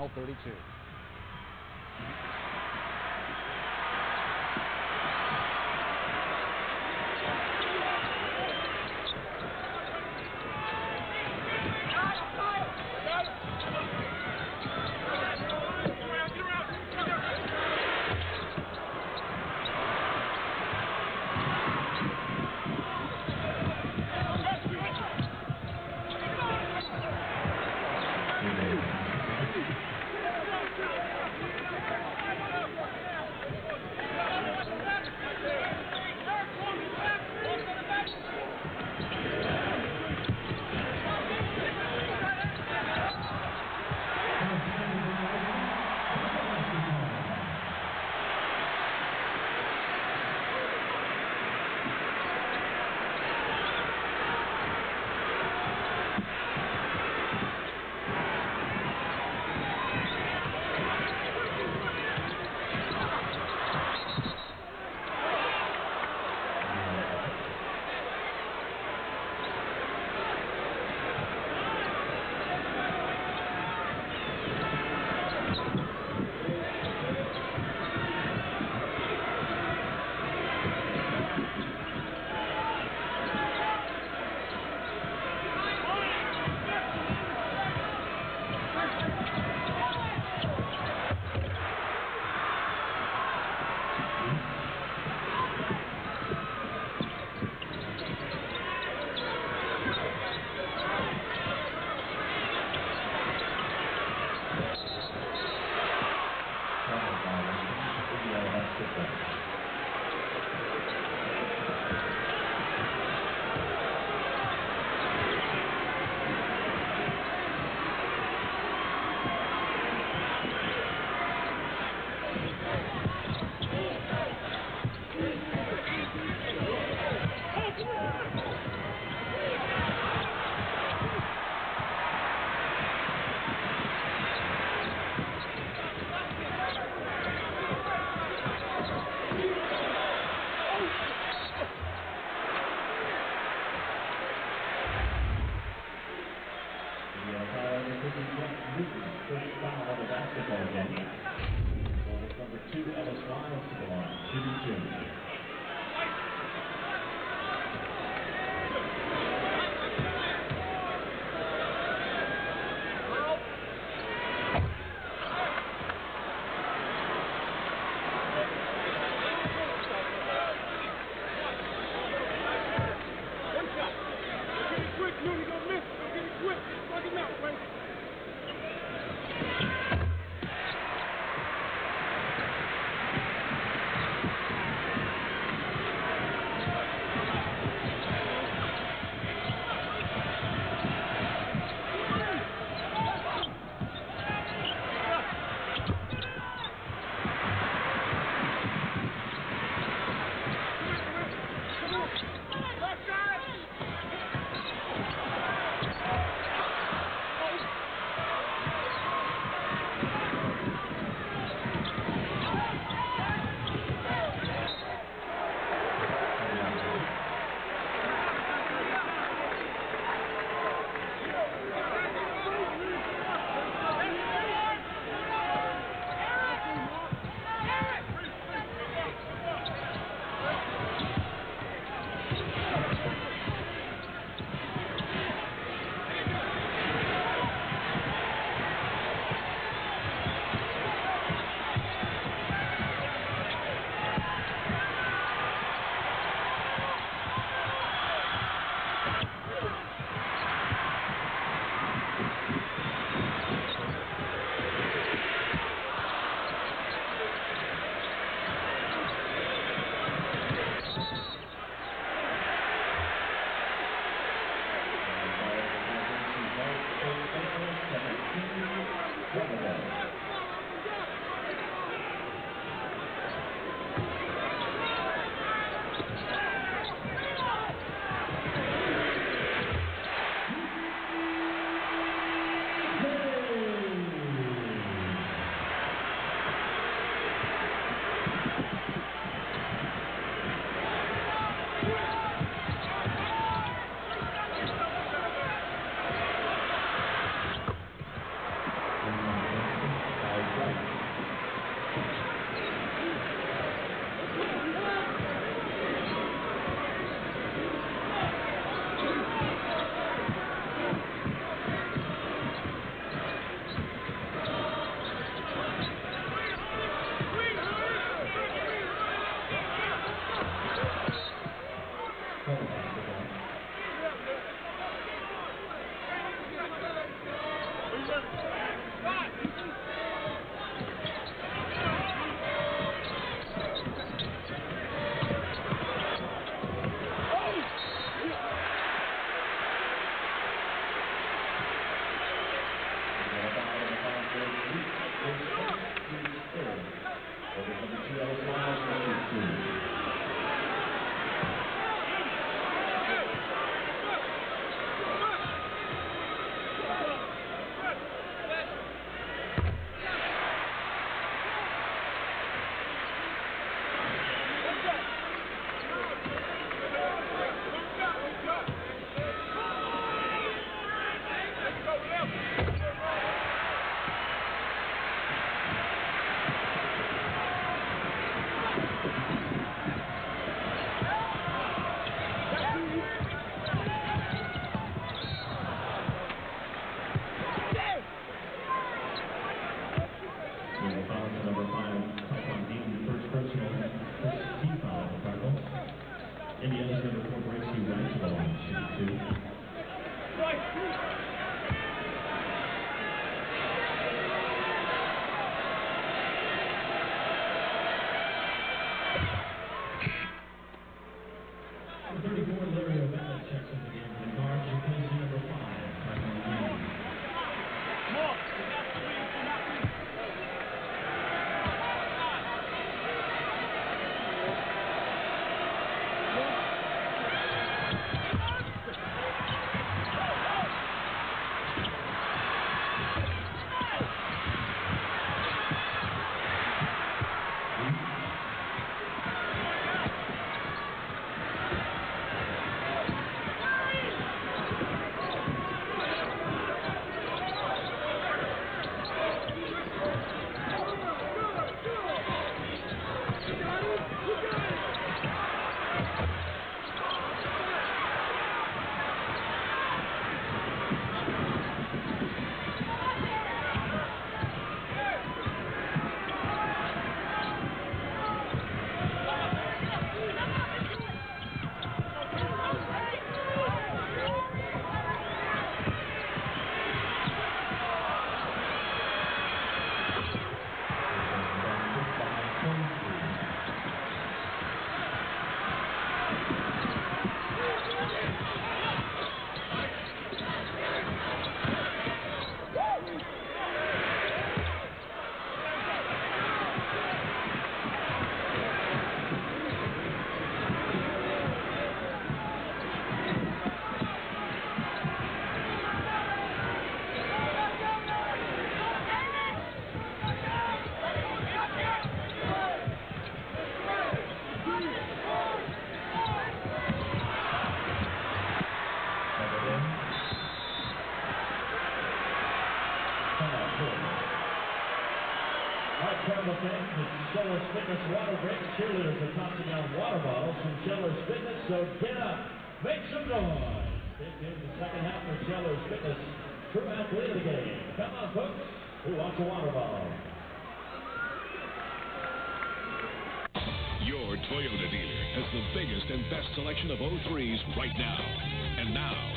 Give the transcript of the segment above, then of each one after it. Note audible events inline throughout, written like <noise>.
L32.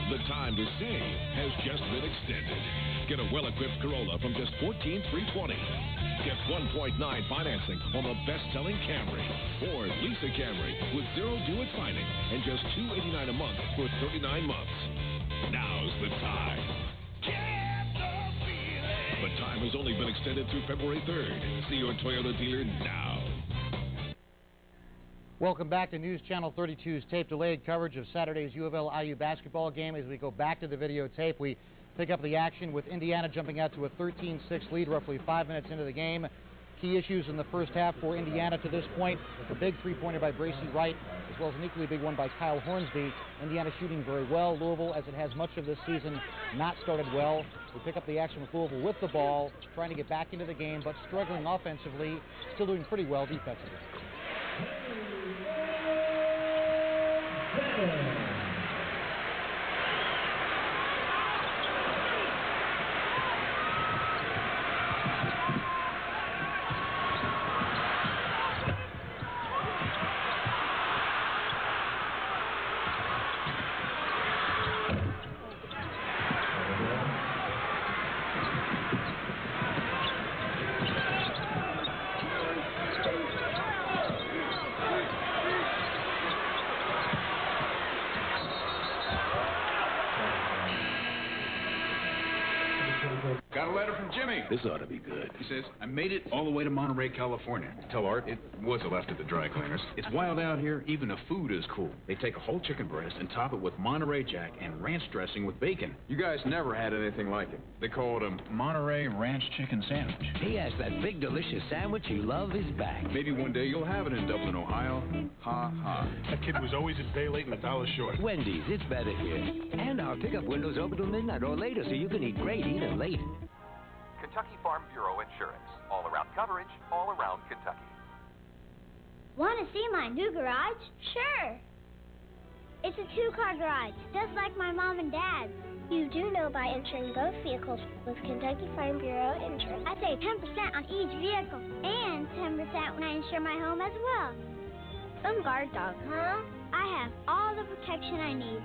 The time to save has just been extended. Get a well-equipped Corolla from just 14320 Get 1.9 financing on the best-selling Camry. Or lease a Camry with zero due at signing and just 289 a month for 39 months. Now's the time. But time has only been extended through February 3rd. See your Toyota dealer now. Welcome back to News Channel 32's tape delayed coverage of Saturday's U of L IU basketball game. As we go back to the videotape, we pick up the action with Indiana jumping out to a 13-6 lead roughly five minutes into the game. Key issues in the first half for Indiana to this point. A big three-pointer by Bracy Wright, as well as an equally big one by Kyle Hornsby. Indiana shooting very well. Louisville, as it has much of this season, not started well. We pick up the action with Louisville with the ball, trying to get back into the game, but struggling offensively, still doing pretty well defensively. Got ought to be good. He says, I made it all the way to Monterey, California. Tell Art it was left at the dry cleaners. It's wild out here. Even the food is cool. They take a whole chicken breast and top it with Monterey Jack and ranch dressing with bacon. You guys never had anything like it. They call it a Monterey Ranch Chicken Sandwich. He has that big, delicious sandwich you love is back. Maybe one day you'll have it in Dublin, Ohio. Ha ha. That kid was always a day late and a dollar short. Wendy's, it's better here. And our pickup window's open till midnight or later, so you can eat great even late. Kentucky Farm Bureau Insurance. All around coverage, all around Kentucky. Want to see my new garage? Sure. It's a two car garage, just like my mom and dad's. You do know by insuring both vehicles with Kentucky Farm Bureau Insurance, I save 10% on each vehicle and 10% when I insure my home as well. Some guard dog, huh? I have all the protection I need.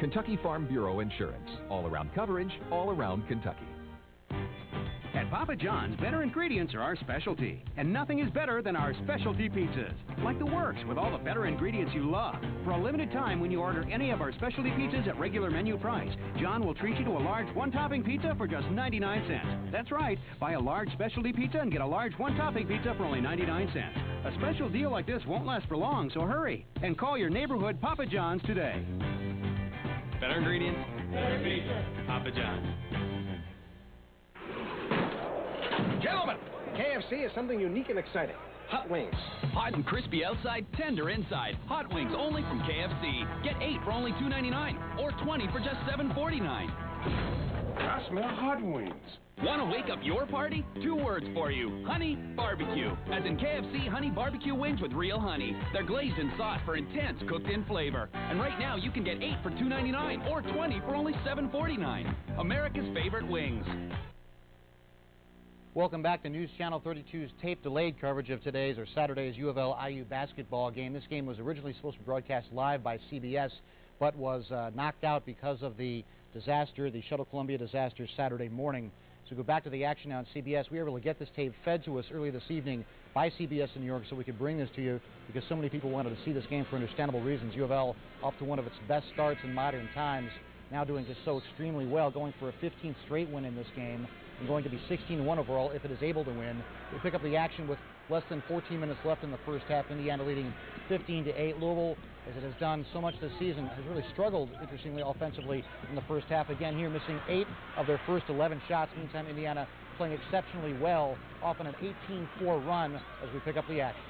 Kentucky Farm Bureau Insurance. All around coverage, all around Kentucky. At Papa John's, better ingredients are our specialty. And nothing is better than our specialty pizzas. Like the works with all the better ingredients you love. For a limited time, when you order any of our specialty pizzas at regular menu price, John will treat you to a large one topping pizza for just 99 cents. That's right, buy a large specialty pizza and get a large one topping pizza for only 99 cents. A special deal like this won't last for long, so hurry and call your neighborhood Papa John's today. Better ingredients, better pizza. Papa John's. Gentlemen, KFC is something unique and exciting. Hot wings. Hot and crispy outside, tender inside. Hot wings only from KFC. Get 8 for only $2.99 or 20 for just $7.49. I smell hot wings. Want to wake up your party? Two words for you. Honey barbecue. As in KFC honey barbecue wings with real honey. They're glazed and sauce for intense cooked in flavor. And right now you can get 8 for $2.99 or 20 for only $7.49. America's favorite wings. Welcome back to News Channel 32's tape delayed coverage of today's or Saturday's U of L IU basketball game. This game was originally supposed to be broadcast live by CBS, but was uh, knocked out because of the disaster, the Shuttle Columbia disaster Saturday morning. So go back to the action now on CBS. We were able to get this tape fed to us early this evening by CBS in New York so we could bring this to you because so many people wanted to see this game for understandable reasons. U of L off to one of its best starts in modern times, now doing just so extremely well, going for a 15th straight win in this game and going to be 16-1 overall if it is able to win. We pick up the action with less than 14 minutes left in the first half. Indiana leading 15 to 8. Louisville, as it has done so much this season, has really struggled interestingly offensively in the first half. Again here, missing eight of their first 11 shots. Meantime, Indiana playing exceptionally well, off on an 18-4 run as we pick up the action.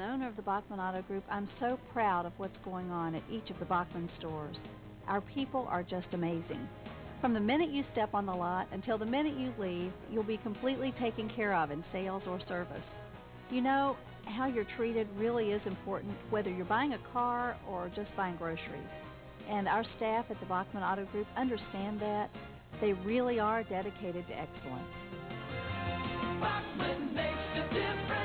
As an owner of the Bachman Auto Group, I'm so proud of what's going on at each of the Bachman stores. Our people are just amazing. From the minute you step on the lot until the minute you leave, you'll be completely taken care of in sales or service. You know, how you're treated really is important, whether you're buying a car or just buying groceries. And our staff at the Bachman Auto Group understand that. They really are dedicated to excellence. Bachman makes the difference.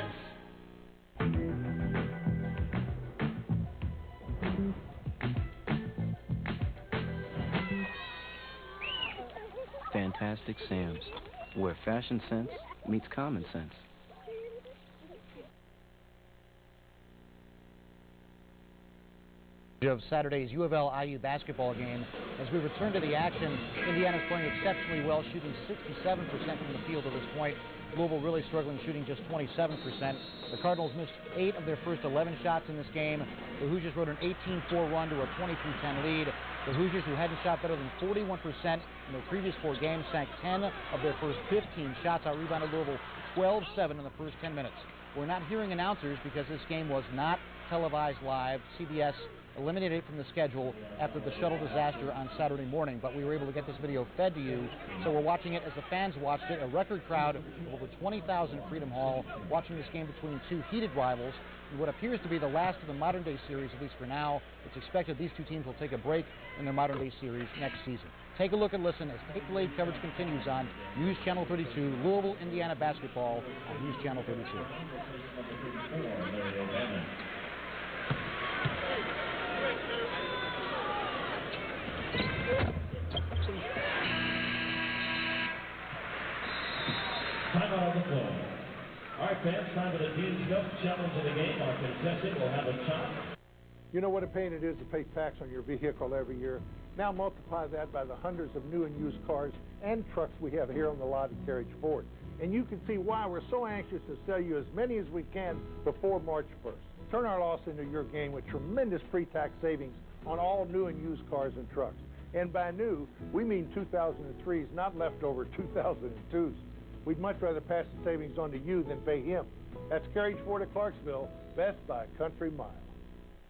Fantastic Sam's, where fashion sense meets common sense. of Saturday's U of L IU basketball game. As we return to the action, Indiana's playing exceptionally well, shooting 67% from the field at this point. Louisville really struggling, shooting just 27%. The Cardinals missed eight of their first 11 shots in this game. The Hoosiers rode an 18-4 run to a 23-10 lead. The Hoosiers, who hadn't shot better than 41% in their previous four games, sank 10 of their first 15 shots. Out rebounded Louisville 12-7 in the first 10 minutes. We're not hearing announcers because this game was not televised live. CBS eliminated it from the schedule after the shuttle disaster on Saturday morning, but we were able to get this video fed to you, so we're watching it as the fans watched it. A record crowd of over 20,000 at Freedom Hall watching this game between two heated rivals. What appears to be the last of the modern day series, at least for now. It's expected these two teams will take a break in their modern day series next season. Take a look and listen as tape delayed coverage continues on News Channel 32, Louisville, Indiana basketball on News Channel 32. Timeout on the floor. Right, fans, time for the Dean's Cup challenge of the game. Our contestant will have a chop. You know what a pain it is to pay tax on your vehicle every year. Now multiply that by the hundreds of new and used cars and trucks we have here on the lot at Carriage Ford. And you can see why we're so anxious to sell you as many as we can before March 1st. Turn our loss into your gain with tremendous pre-tax savings on all new and used cars and trucks. And by new, we mean 2003s, not leftover 2002s. We'd much rather pass the savings on to you than pay him. That's Carriage Ford at Clarksville, best by country mile.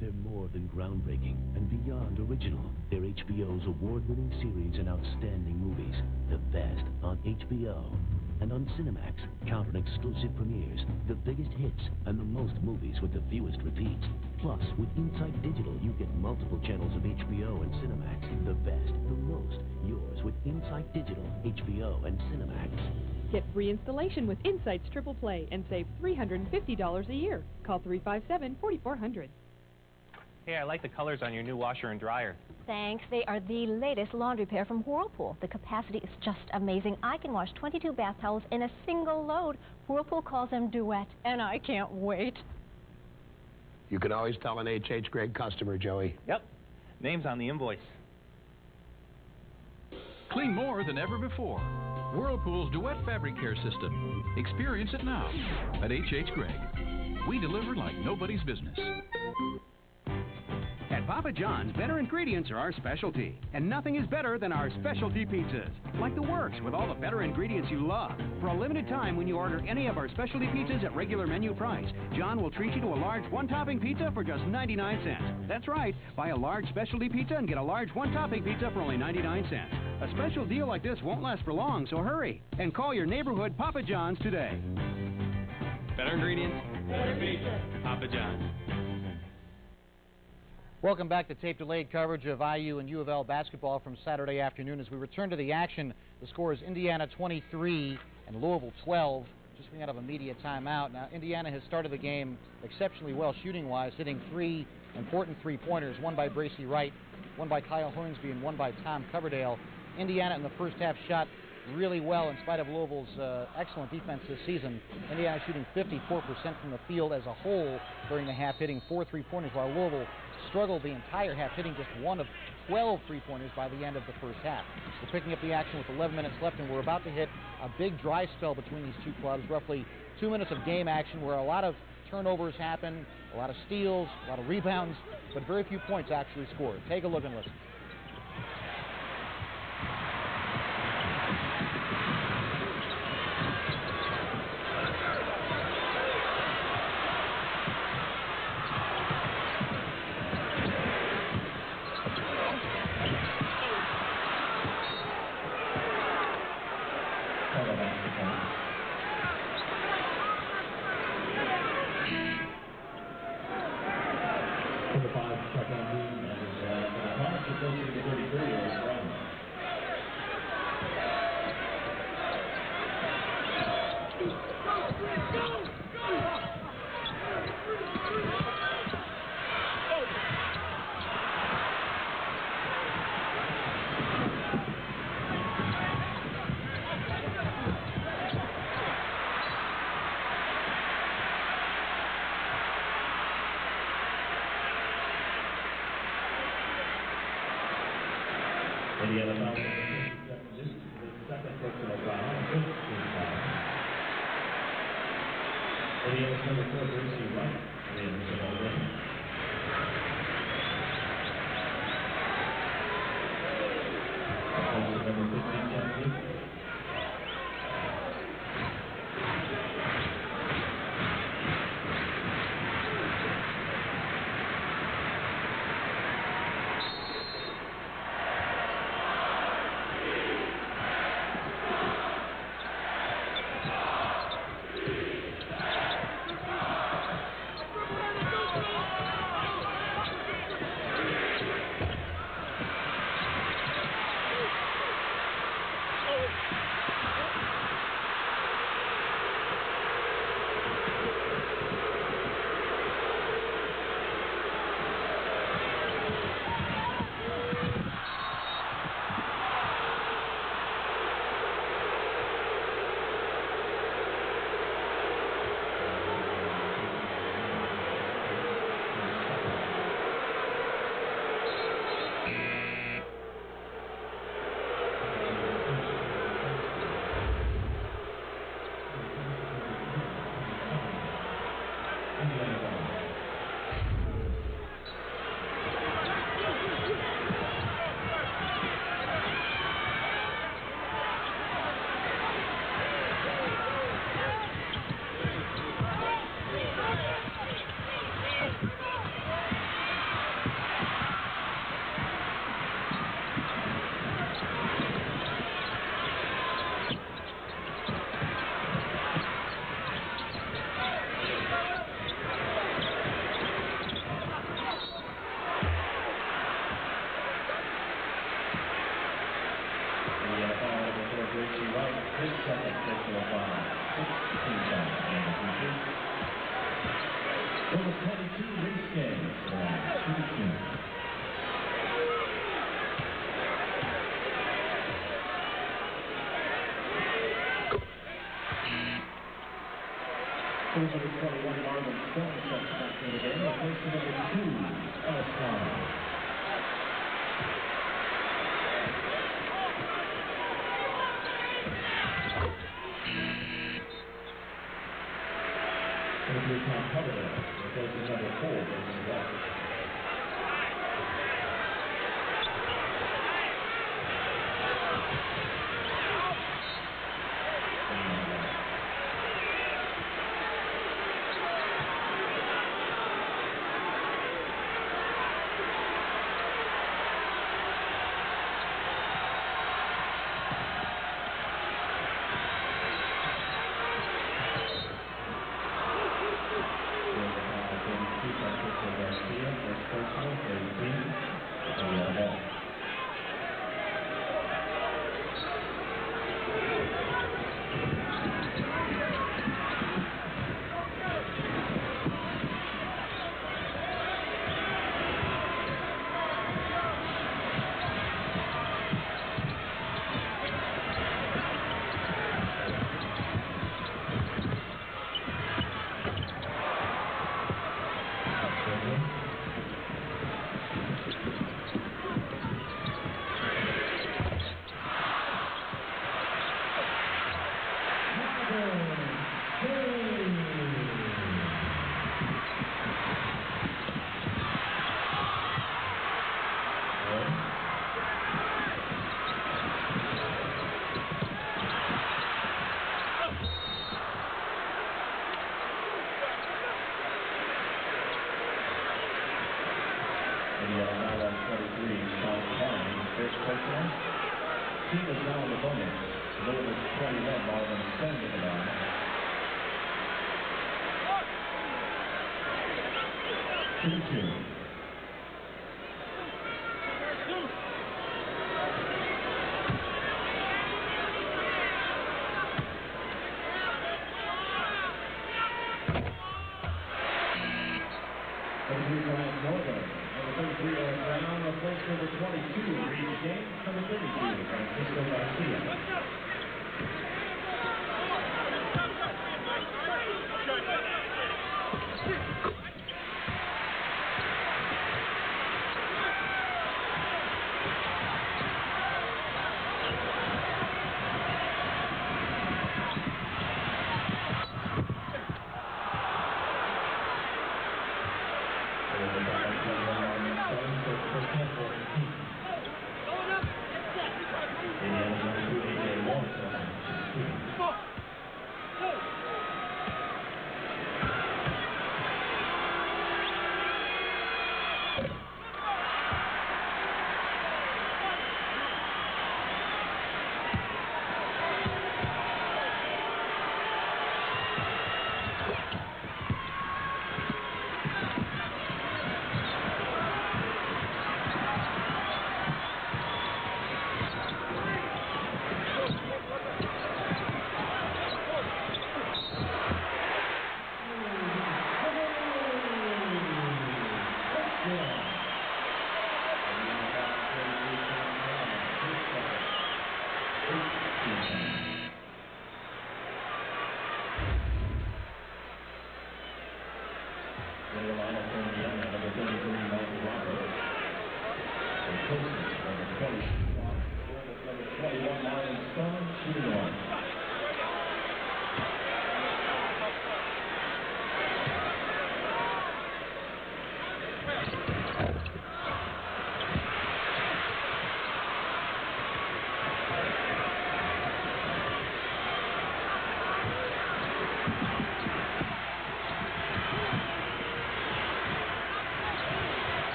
They're more than groundbreaking and beyond original. They're HBO's award-winning series and outstanding movies. The best on HBO. And on Cinemax, count on exclusive premieres, the biggest hits, and the most movies with the fewest repeats. Plus, with Insight Digital, you get multiple channels of HBO and Cinemax. The best, the most, yours with Insight Digital, HBO, and Cinemax. Get free installation with Insight's Triple Play and save $350 a year. Call 357 4400. Hey, I like the colors on your new washer and dryer. Thanks. They are the latest laundry pair from Whirlpool. The capacity is just amazing. I can wash 22 bath towels in a single load. Whirlpool calls them duet, and I can't wait. You can always tell an H.H. Gregg customer, Joey. Yep. Name's on the invoice. Clean more than ever before. Whirlpool's Duet Fabric Care System. Experience it now at H.H. Gregg. We deliver like nobody's business. At Papa John's, better ingredients are our specialty. And nothing is better than our specialty pizzas. Like the works, with all the better ingredients you love. For a limited time, when you order any of our specialty pizzas at regular menu price, John will treat you to a large one topping pizza for just 99 cents. That's right, buy a large specialty pizza and get a large one topping pizza for only 99 cents. A special deal like this won't last for long, so hurry and call your neighborhood Papa John's today. Better ingredients, better pizza. Papa John's. Welcome back to tape delayed coverage of IU and U of L basketball from Saturday afternoon. As we return to the action, the score is Indiana 23 and Louisville 12. Just coming out of a media timeout. Now, Indiana has started the game exceptionally well shooting wise, hitting three important three pointers one by Bracy Wright, one by Kyle Hornsby, and one by Tom Coverdale. Indiana in the first half shot really well in spite of Louisville's uh, excellent defense this season. Indiana shooting 54% from the field as a whole during the half, hitting four three pointers, while Louisville struggled the entire half, hitting just one of 12 three pointers by the end of the first half. We're picking up the action with 11 minutes left, and we're about to hit a big dry spell between these two clubs. Roughly two minutes of game action where a lot of turnovers happen, a lot of steals, a lot of rebounds, but very few points actually scored. Take a look and listen.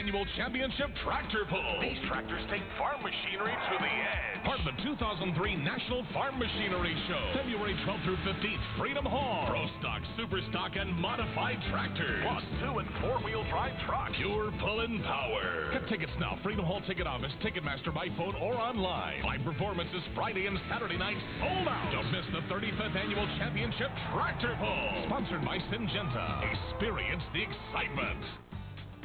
Annual Championship Tractor Pull. These tractors take farm machinery to the edge. Part of the 2003 National Farm Machinery Show. February 12th through 15th, Freedom Hall. Pro stock, super stock, and modified tractors. Plus two and four-wheel drive trucks. Pure pulling power. Get tickets now. Freedom Hall Ticket Office, Ticketmaster by phone or online. Live performances Friday and Saturday nights sold out. Don't miss the 35th Annual Championship Tractor Pull. Sponsored by Syngenta. Experience the excitement.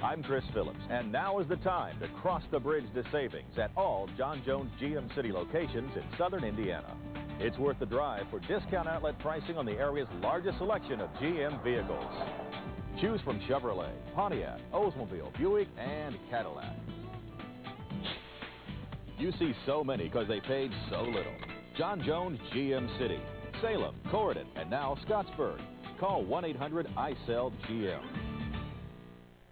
I'm Chris Phillips, and now is the time to cross the bridge to savings at all John Jones GM City locations in southern Indiana. It's worth the drive for discount outlet pricing on the area's largest selection of GM vehicles. Choose from Chevrolet, Pontiac, Oldsmobile, Buick, and Cadillac. You see so many because they paid so little. John Jones GM City, Salem, Corydon, and now Scottsburg. Call 1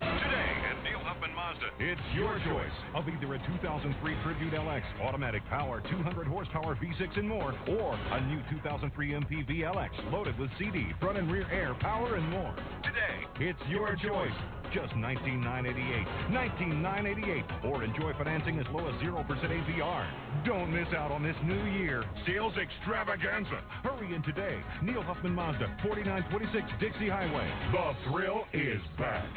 Today at Neil Huffman Mazda. It's your choice of either a 2003 Tribute LX automatic power 200 horsepower V6 and more, or a new 2003 MPV LX loaded with CD, front and rear air, power, and more. Today, It's your choice. Just $19,988. $19,988. Or enjoy financing as low as 0% APR. Don't miss out on this new year. Sales extravaganza. Hurry in today. Neil Huffman Mazda, 4926 Dixie Highway. The thrill is back.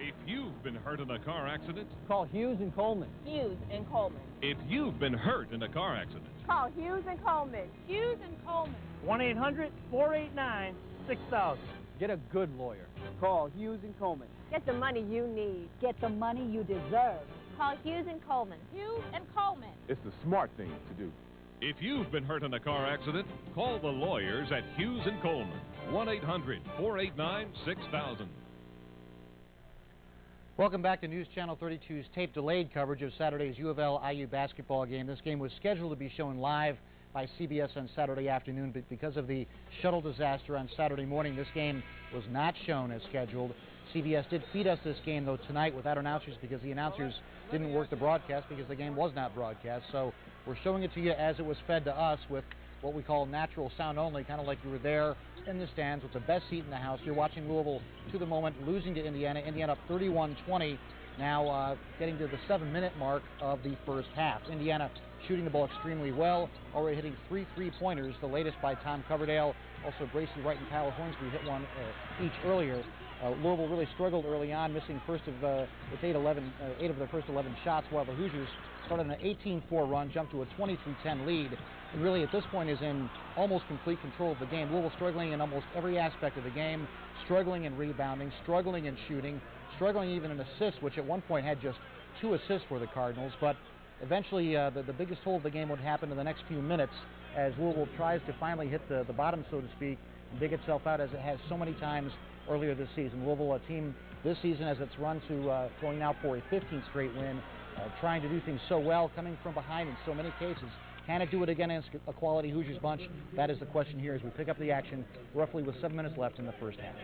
If you've been hurt in a car accident, Call Hughes and Coleman. Hughes and Coleman. if you've been hurt in a car accident, Call Hughes and Coleman. Hughes and Coleman. 1 800 489 6000. Get a good lawyer. Call Hughes and Coleman. Get the money you need. Get the money you deserve. Call Hughes and Coleman. Hughes and Coleman. It's the smart thing to do. if you've been hurt in a car accident, call the lawyers at Hughes and Coleman. 1 800 489 6000. Welcome back to News Channel 32's tape delayed coverage of Saturday's U of L IU basketball game. This game was scheduled to be shown live by CBS on Saturday afternoon, but because of the shuttle disaster on Saturday morning, this game was not shown as scheduled. CBS did feed us this game, though, tonight without announcers because the announcers didn't work the broadcast because the game was not broadcast. So we're showing it to you as it was fed to us with what we call natural sound only, kind of like you were there in the stands with the best seat in the house. You're watching Louisville to the moment losing to Indiana. Indiana up 31 20. Now uh, getting to the seven-minute mark of the first half. Indiana shooting the ball extremely well, already hitting three three-pointers, the latest by Tom Coverdale. Also, Bracy Wright and Kyle Hornsby hit one uh, each earlier. Uh, Louisville really struggled early on, missing first of uh, its eight, 11, uh, eight of their first 11 shots, while the Hoosiers started an 18-4 run, jumped to a 23-10 lead, and really at this point is in almost complete control of the game. Louisville struggling in almost every aspect of the game, struggling in rebounding, struggling in shooting, struggling even in assists, which at one point had just two assists for the Cardinals, but eventually uh, the, the biggest hole of the game would happen in the next few minutes as Louisville tries to finally hit the, the bottom, so to speak, and dig itself out as it has so many times earlier this season. Louisville, a team this season as it's run to uh, going now for a 15th straight win, uh, trying to do things so well, coming from behind in so many cases. Can it do it again against a quality Hoosiers bunch? That is the question here as we pick up the action roughly with seven minutes left in the first half.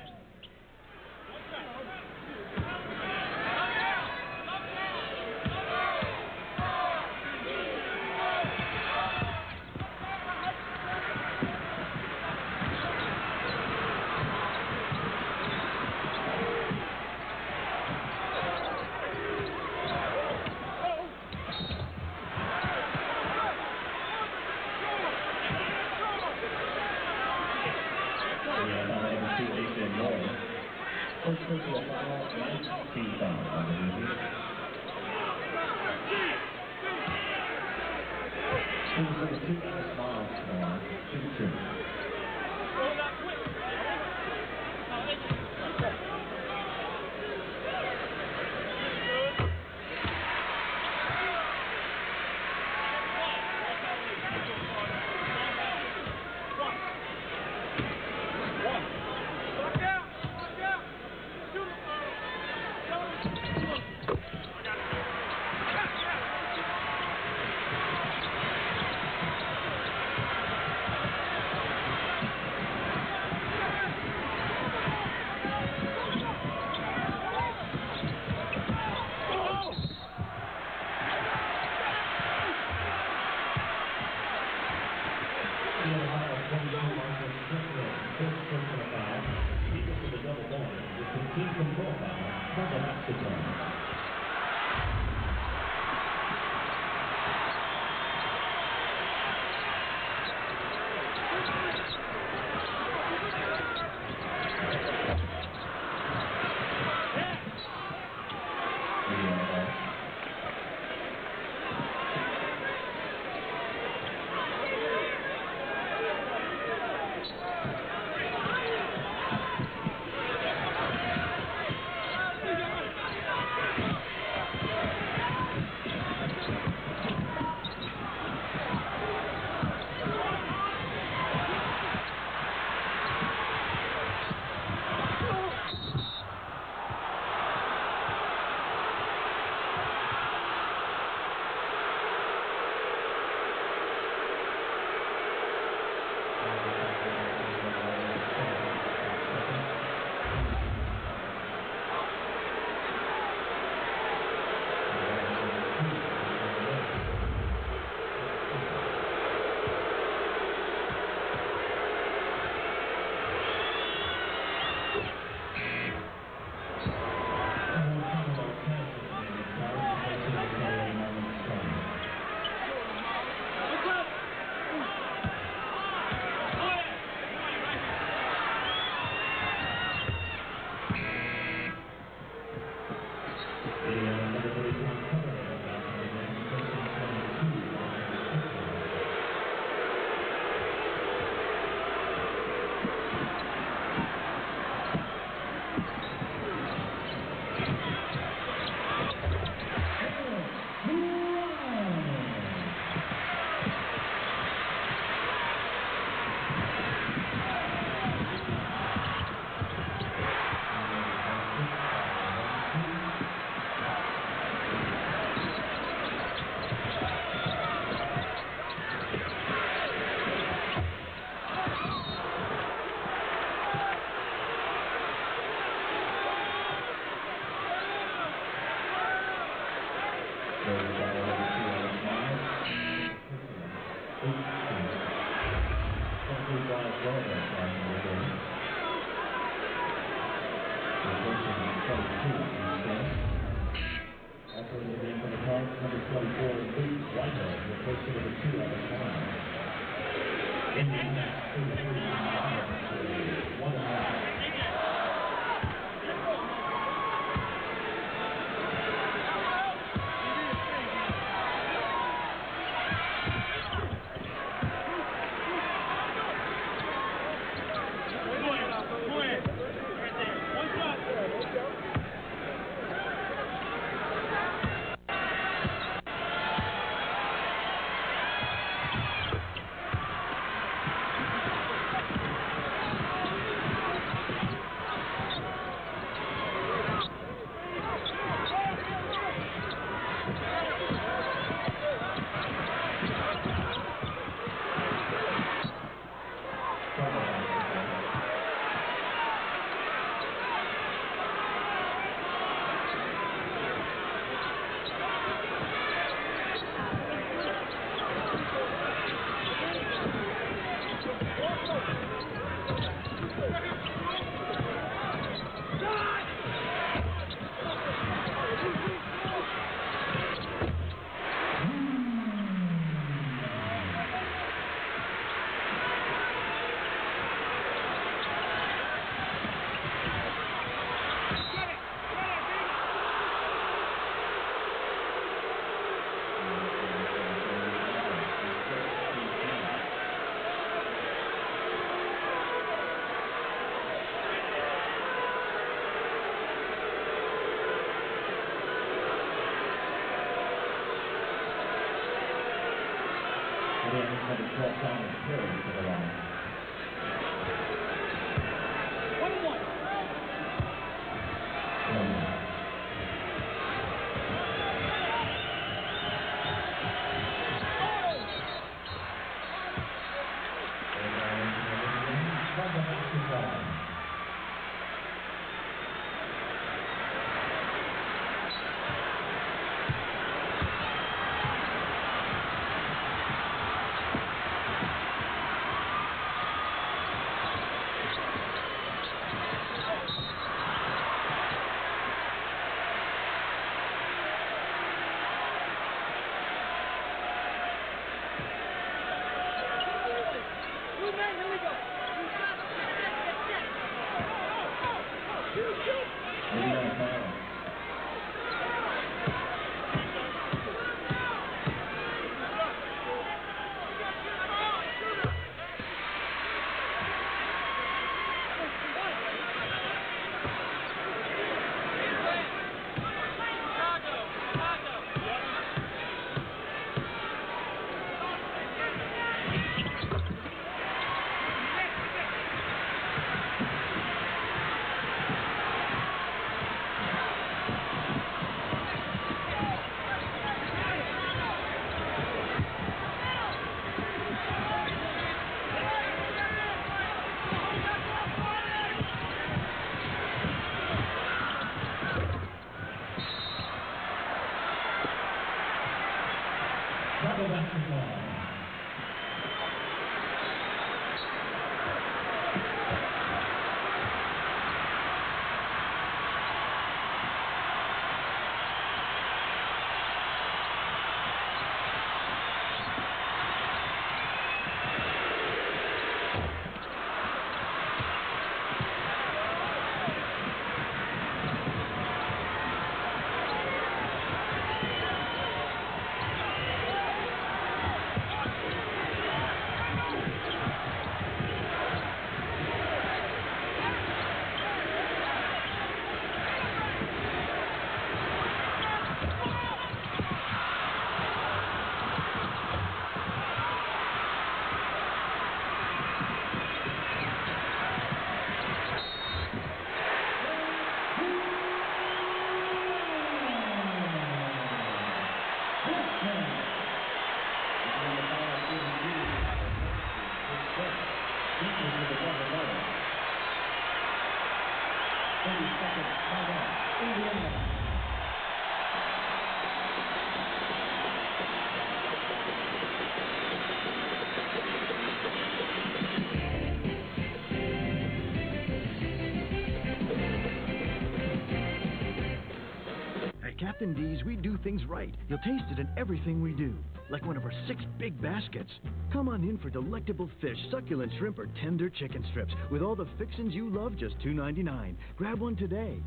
Things right. You'll taste it in everything we do, like one of our six big baskets. Come on in for delectable fish, succulent shrimp, or tender chicken strips with all the fixins you love, just $2.99. Grab one today.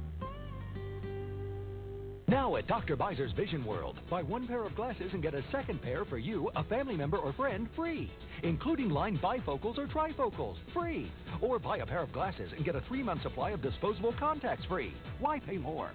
Now at Dr. Beiser's Vision World, buy one pair of glasses and get a second pair for you, a family member, or friend free, including line bifocals or trifocals free. Or buy a pair of glasses and get a three month supply of disposable contacts free. Why pay more?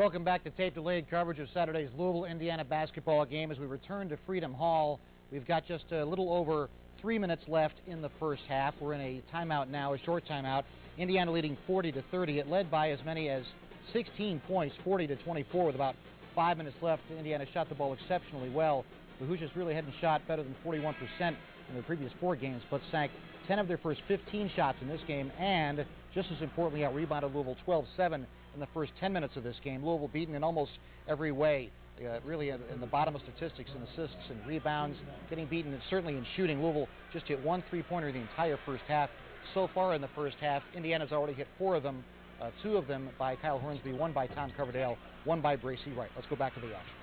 Welcome back to tape delayed coverage of Saturday's Louisville Indiana basketball game as we return to Freedom Hall. We've got just a little over three minutes left in the first half. We're in a timeout now, a short timeout. Indiana leading 40 to 30. It led by as many as 16 points, 40 to 24, with about five minutes left. Indiana shot the ball exceptionally well. The Hoosiers really hadn't shot better than 41% in their previous four games, but sank 10 of their first 15 shots in this game, and just as importantly, out rebounded Louisville 12 7 in the first 10 minutes of this game. Louisville beaten in almost every way. Uh, really in the bottom of statistics in assists and rebounds, getting beaten and certainly in shooting. Louisville just hit one three pointer the entire first half. So far in the first half, Indiana's already hit four of them, uh, two of them by Kyle Hornsby, one by Tom Coverdale, one by Bracy Wright. Let's go back to the action.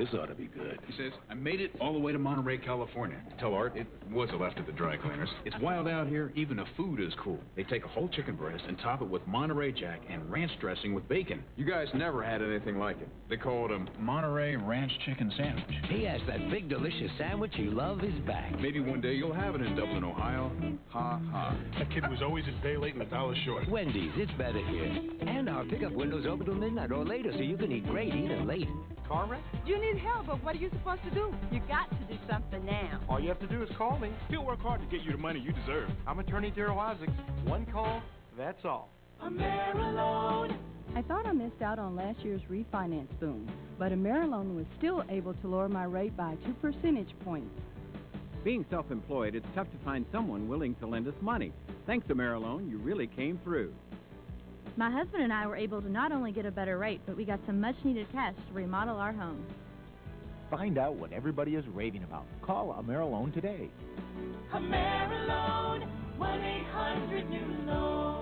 This ought to be good. He says, made it all the way to Monterey, California. Tell Art it was a left at the dry cleaners. It's wild out here. Even the food is cool. They take a whole chicken breast and top it with Monterey Jack and ranch dressing with bacon. You guys never had anything like it. They call it a Monterey Ranch Chicken Sandwich. P.S. That big delicious sandwich you love is back. Maybe one day you'll have it in Dublin, Ohio. Ha ha. That kid was always a day late and a dollar short. Wendy's, it's better here. And our pickup window's open till midnight or later, so you can eat great even late. Car wreck? You need help, but what are you supposed to do? You got to do something now. All you have to do is call me. He'll work hard to get you the money you deserve. I'm attorney Darryl Isaacs. One call, that's all. Ameriloan. I thought I missed out on last year's refinance boom, but Ameriloan was still able to lower my rate by two percentage points. Being self employed, it's tough to find someone willing to lend us money. Thanks to Ameriloan, you really came through. My husband and I were able to not only get a better rate, but we got some much needed cash to remodel our home. Find out what everybody is raving about. Call Ameriloan today. Ameriloan, 1-800-NEW-LOAN. At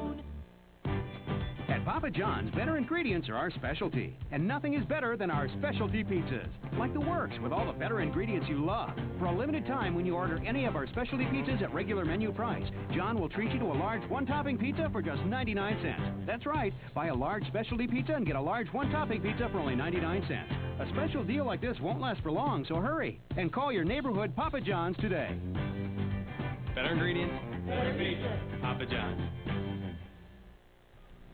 Papa John's, better ingredients are our specialty, and nothing is better than our specialty pizzas. Like the works with all the better ingredients you love. For a limited time, when you order any of our specialty pizzas at regular menu price, John will treat you to a large one-topping pizza for just 99 cents. That's right, buy a large specialty pizza and get a large one-topping pizza for only 99 cents. A special deal like this won't last for long, so hurry and call your neighborhood Papa John's today. Better ingredients, better pizza. Papa John's.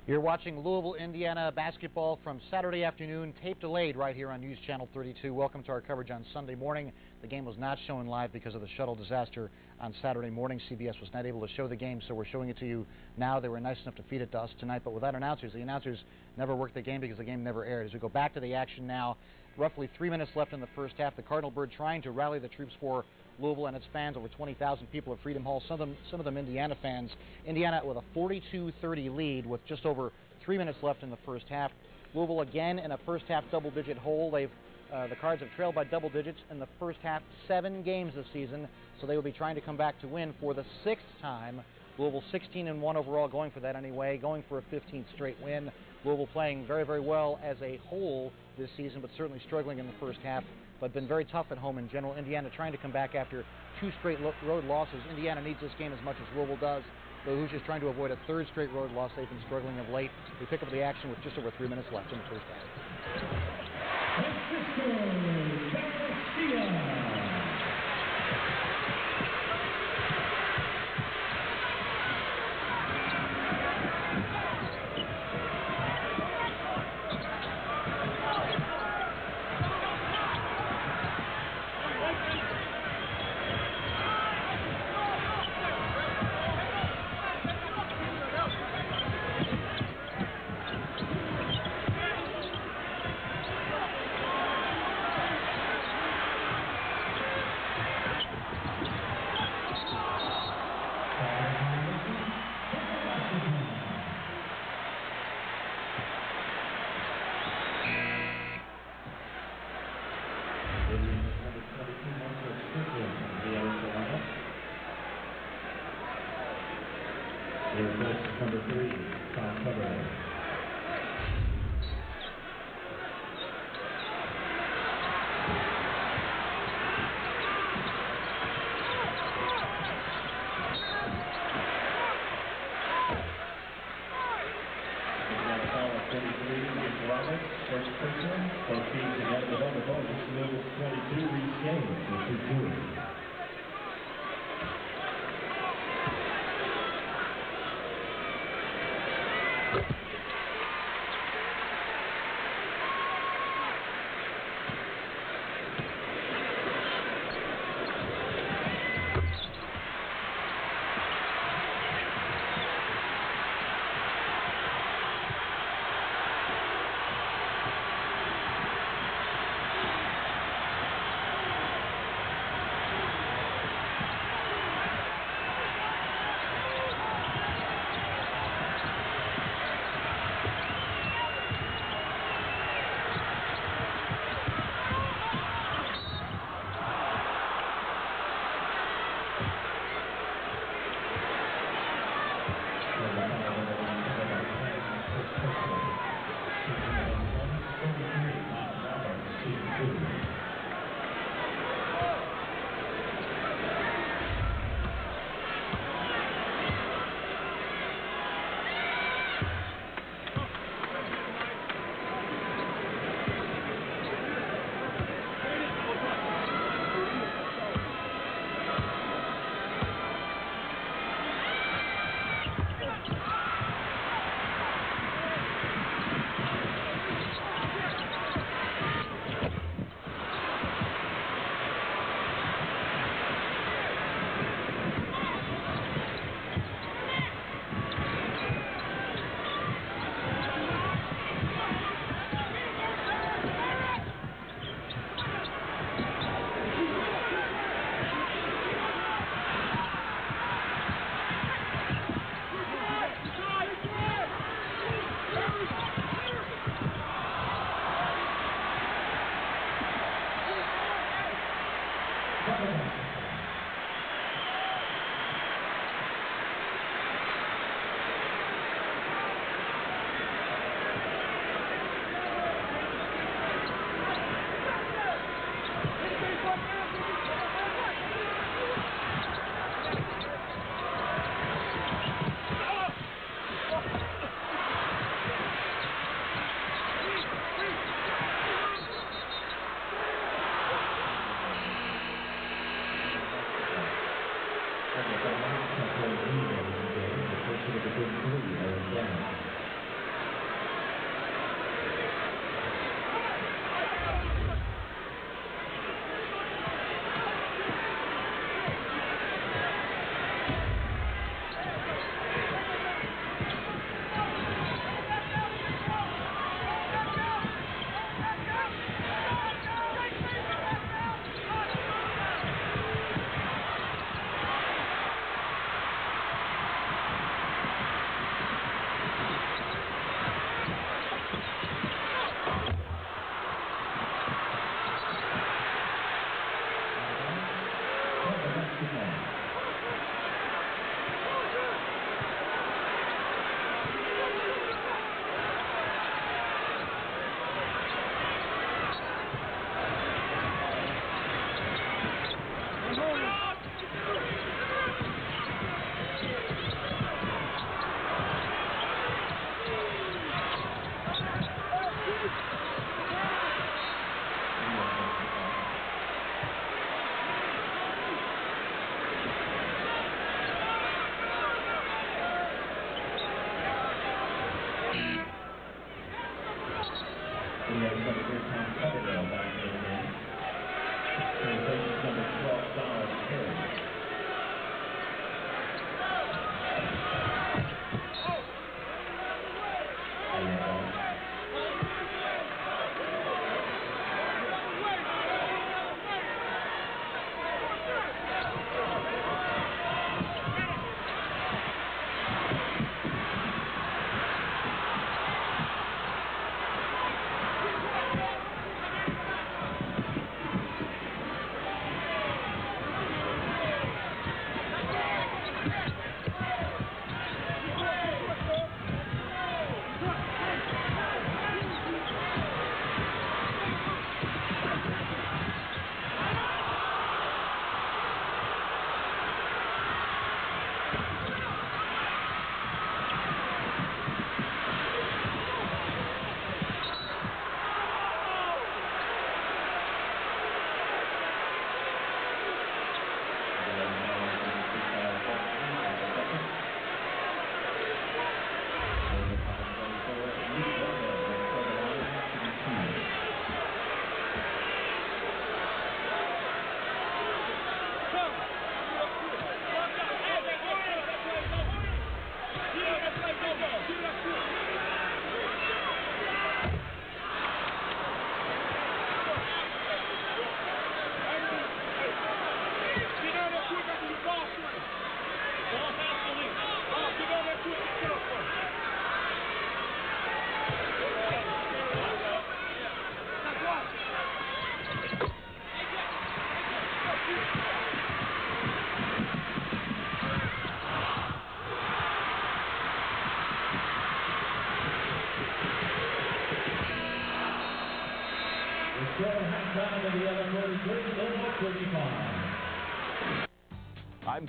You're watching Louisville, Indiana basketball from Saturday afternoon, tape delayed right here on News Channel 32. Welcome to our coverage on Sunday morning. The game was not shown live because of the shuttle disaster on Saturday morning. CBS was not able to show the game, so we're showing it to you now. They were nice enough to feed it to us tonight, but without announcers. The announcers never worked the game because the game never aired. As we go back to the action now, roughly three minutes left in the first half. The Cardinal Bird trying to rally the troops for Louisville and its fans, over 20,000 people at Freedom Hall, some of them, some of them Indiana fans. Indiana with a 42-30 lead with just over three minutes left in the first half. Louisville again in a first half double digit hole. They've Uh, the Cards have trailed by double digits in the first half, seven games this season, so they will be trying to come back to win for the sixth time. Louisville 16 and 1 overall, going for that anyway, going for a 15th straight win. Louisville playing very, very well as a whole this season, but certainly struggling in the first half, but been very tough at home in general. Indiana trying to come back after two straight lo- road losses. Indiana needs this game as much as Louisville does. Hoosiers trying to avoid a third straight road loss. They've been struggling of late. We pick up the action with just over three minutes left in the first half.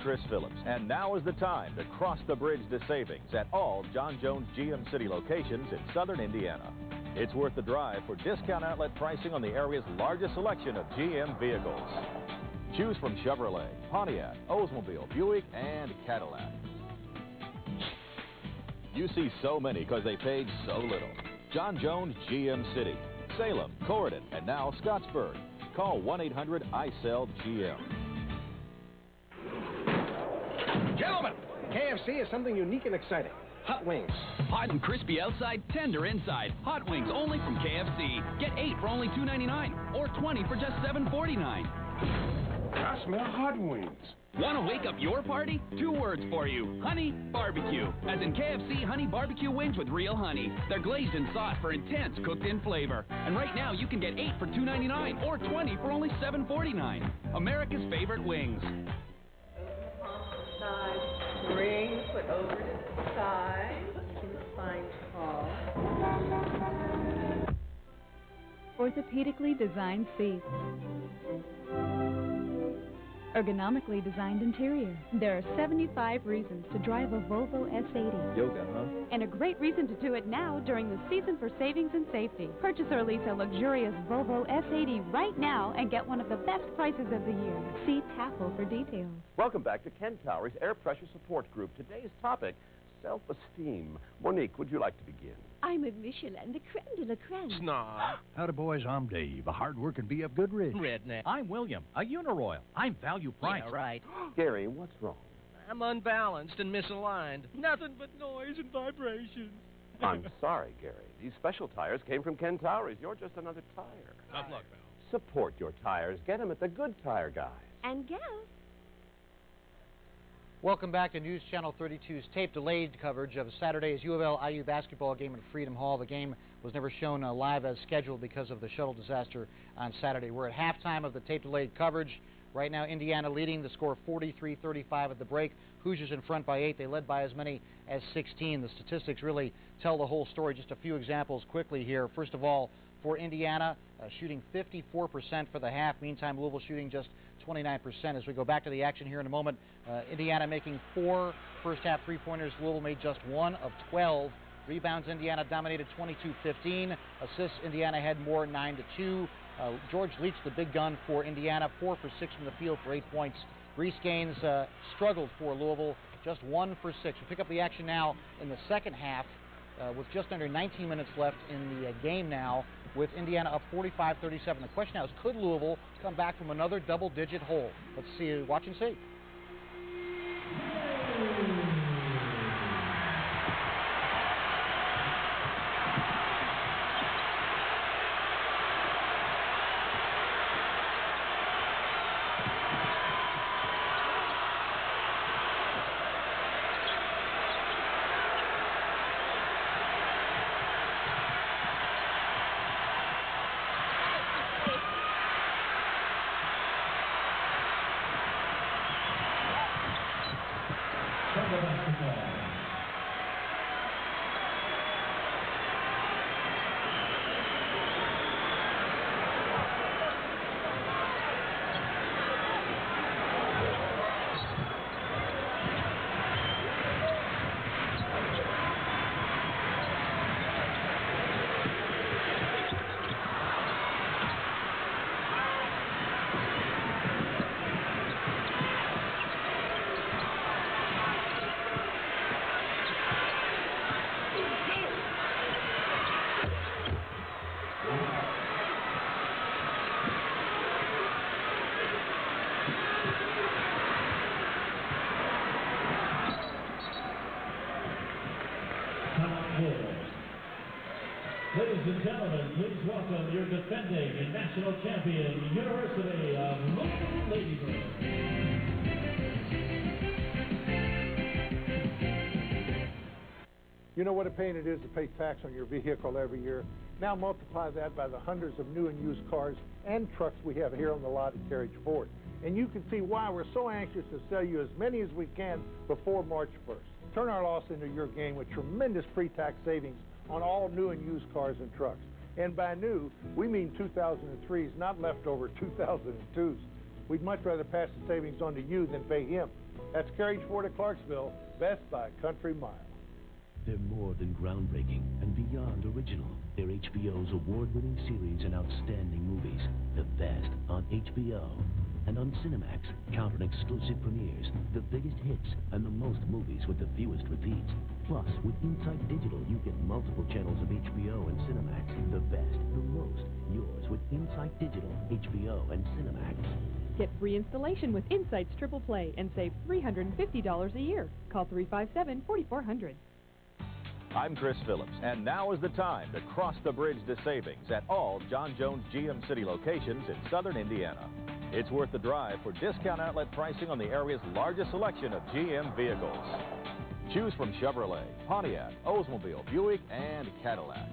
Chris Phillips, and now is the time to cross the bridge to savings at all John Jones GM City locations in southern Indiana. It's worth the drive for discount outlet pricing on the area's largest selection of GM vehicles. Choose from Chevrolet, Pontiac, Oldsmobile, Buick, and Cadillac. You see so many because they paid so little. John Jones GM City, Salem, Corydon, and now Scottsburg. Call 1-800-I-SELL-GM. Gentlemen, KFC is something unique and exciting. Hot wings. Hot and crispy outside, tender inside. Hot wings only from KFC. Get 8 for only $2.99 or 20 for just $7.49. I smell hot wings. Want to wake up your party? Two words for you. Honey barbecue. As in KFC honey barbecue wings with real honey. They're glazed in sauce for intense cooked-in flavor. And right now you can get 8 for $2.99 or 20 for only $7.49. America's favorite wings. Bring foot over to the side, tall. Orthopedically designed seats. Ergonomically designed interior. There are 75 reasons to drive a Volvo S80. Yoga, huh? And a great reason to do it now during the season for savings and safety. Purchase or lease a luxurious Volvo S80 right now and get one of the best prices of the year. See TAFL for details. Welcome back to Ken Towery's Air Pressure Support Group. Today's topic, self-esteem. Monique, would you like to begin? I'm a Michelin, the creme de la creme. Snob. <gasps> Howdy, boys. I'm Dave, a hard-working BF Goodrich. Redneck. I'm William, a Uniroyal. I'm value price. Yeah, right. <gasps> Gary, what's wrong? I'm unbalanced and misaligned. Nothing but noise and vibrations. I'm <laughs> sorry, Gary. These special tires came from Ken Towery's. You're just another tire. Tough luck, pal. Support your tires. Get them at the Good Tire Guy. And gas. Welcome back to News Channel 32's tape delayed coverage of Saturday's U of L IU basketball game at Freedom Hall. The game was never shown uh, live as scheduled because of the shuttle disaster on Saturday. We're at halftime of the tape delayed coverage. Right now, Indiana leading the score 43-35 at the break. Hoosiers in front by eight. They led by as many as 16. The statistics really tell the whole story. Just a few examples quickly here. First of all, for Indiana, uh, shooting 54% for the half. Meantime, Louisville shooting just 29%. As we go back to the action here in a moment, uh, Indiana making four first half three pointers. Louisville made just one of 12. Rebounds, Indiana dominated 22 15. Assists, Indiana had more 9 to 2. Uh, George Leach, the big gun for Indiana, 4 for 6 from the field for 8 points. Reece Gaines uh, struggled for Louisville, just 1 for 6. We pick up the action now in the second half uh, with just under 19 minutes left in the uh, game now with Indiana up 45 37. The question now is could Louisville come back from another double digit hole? Let's see, watch and see. Ladies and gentlemen, please welcome your defending and national champion, University of Louisville You know what a pain it is to pay tax on your vehicle every year. Now multiply that by the hundreds of new and used cars and trucks we have here on the lot at Carriage Ford. And you can see why we're so anxious to sell you as many as we can before March 1st. Turn our loss into your gain with tremendous pre-tax savings on all new and used cars and trucks. And by new, we mean 2003s, not leftover 2002s. We'd much rather pass the savings on to you than pay him. That's Carriage Ford at Clarksville, best by country mile. They're more than groundbreaking and beyond original. They're HBO's award-winning series and outstanding movies. The best on HBO. And on Cinemax, count on exclusive premieres, the biggest hits, and the most movies with the fewest repeats. Plus, with Insight Digital, you get multiple channels of HBO and Cinemax. The best, the most, yours with Insight Digital, HBO, and Cinemax. Get free installation with Insight's Triple Play and save $350 a year. Call 357 4400. I'm Chris Phillips, and now is the time to cross the bridge to savings at all John Jones GM City locations in southern Indiana. It's worth the drive for discount outlet pricing on the area's largest selection of GM vehicles. Choose from Chevrolet, Pontiac, Oldsmobile, Buick, and Cadillac.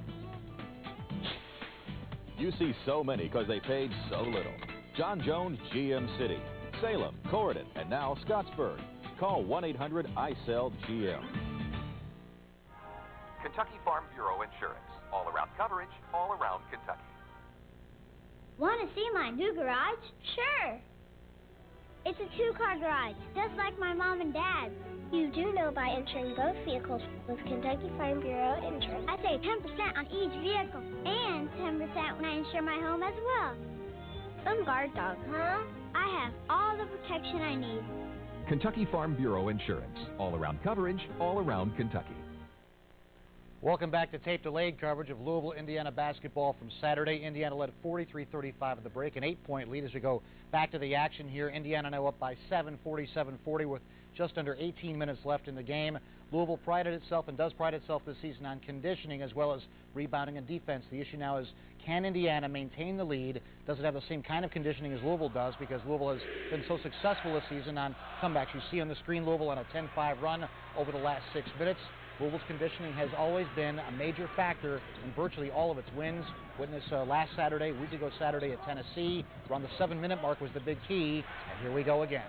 You see so many because they paid so little. John Jones GM City, Salem, Corydon, and now Scottsburg. Call 1-800-I-SELL-GM. Kentucky Farm Bureau Insurance. All around coverage, all around Kentucky. Want to see my new garage? Sure. It's a two-car garage, just like my mom and dad's. You do know by insuring both vehicles with Kentucky Farm Bureau Insurance, I save 10% on each vehicle and 10% when I insure my home as well. Some guard dog, huh? I have all the protection I need. Kentucky Farm Bureau Insurance. All around coverage, all around Kentucky. Welcome back to tape delayed coverage of Louisville, Indiana basketball from Saturday. Indiana led 43-35 at the break, an eight-point lead as we go back to the action here. Indiana now up by 7, 47-40 with just under 18 minutes left in the game. Louisville prided itself and does pride itself this season on conditioning as well as rebounding and defense. The issue now is can Indiana maintain the lead? Does it have the same kind of conditioning as Louisville does? Because Louisville has been so successful this season on comebacks. You see on the screen Louisville on a 10-5 run over the last six minutes. Louisville's conditioning has always been a major factor in virtually all of its wins. Witness uh, last Saturday, week ago Saturday at Tennessee, around the seven minute mark was the big key, and here we go again.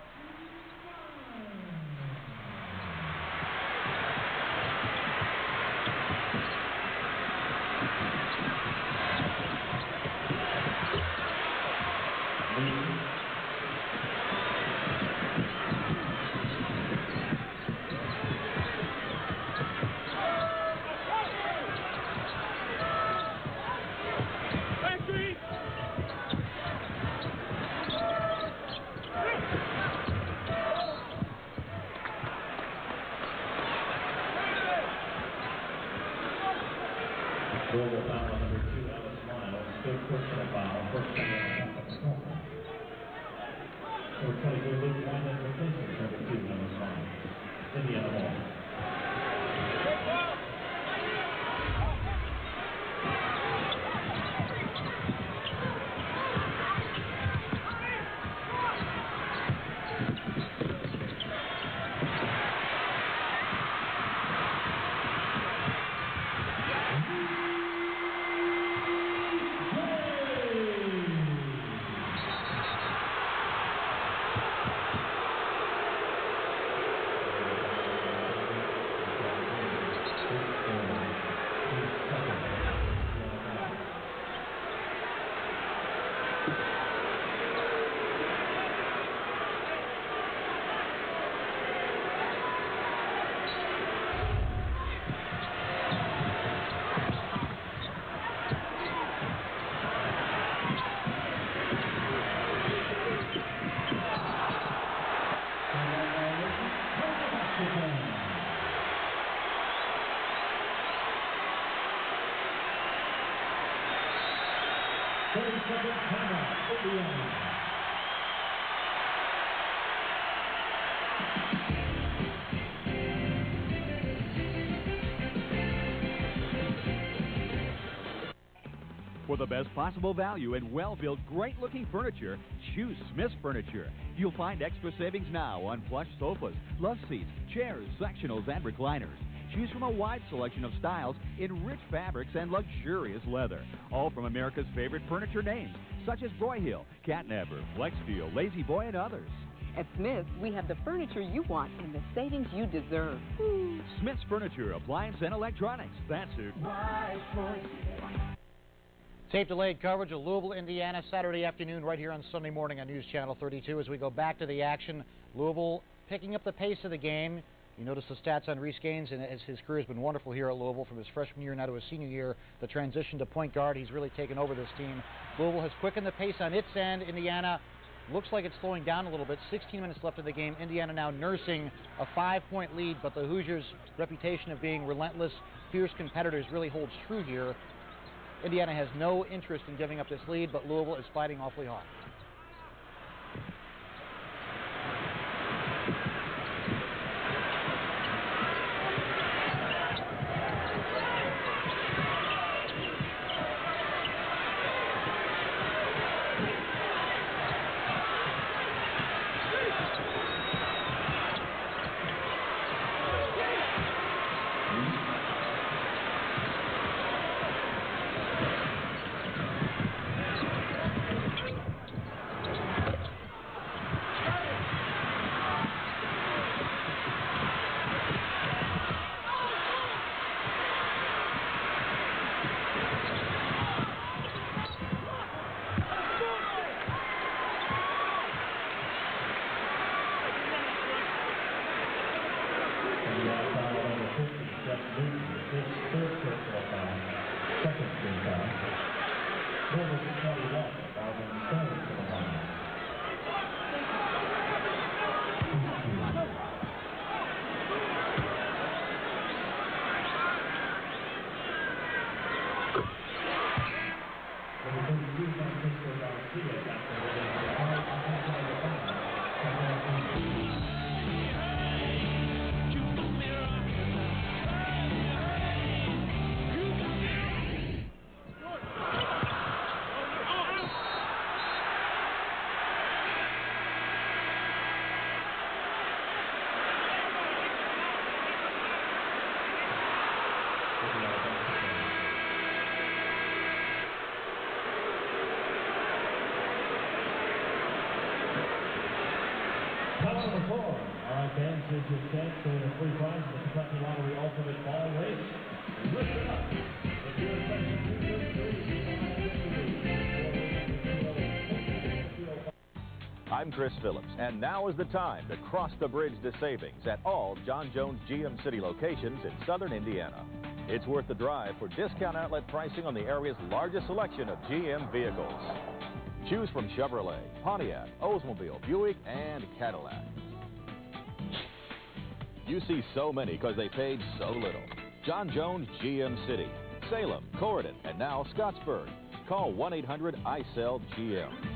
The best possible value and well-built, great-looking furniture, choose Smith's Furniture. You'll find extra savings now on plush sofas, love seats, chairs, sectionals, and recliners. Choose from a wide selection of styles in rich fabrics and luxurious leather. All from America's favorite furniture names, such as Broyhill, Catnapper, Flexsteel, La-Z-Boy, and others. At Smith's, we have the furniture you want and the savings you deserve. Smith's Furniture, Appliance, and Electronics. That's it. Tape delayed coverage of Louisville, Indiana, Saturday afternoon, right here on Sunday morning on News Channel 32. As we go back to the action, Louisville picking up the pace of the game. You notice the stats on Reece Gaines, and as his career has been wonderful here at Louisville from his freshman year now to his senior year. The transition to point guard, he's really taken over this team. Louisville has quickened the pace on its end. Indiana looks like it's slowing down a little bit. 16 minutes left in the game. Indiana now nursing a five-point lead, but the Hoosiers' reputation of being relentless, fierce competitors really holds true here. Indiana has no interest in giving up this lead, but Louisville is fighting awfully hard. And now is the time to cross the bridge to savings at all John Jones GM City locations in southern Indiana. It's worth the drive for discount outlet pricing on the area's largest selection of GM vehicles. Choose from Chevrolet, Pontiac, Oldsmobile, Buick, and Cadillac. You see so many because they paid so little. John Jones GM City, Salem, Corydon, and now Scottsburg. Call 1-800-I-SELL-GM.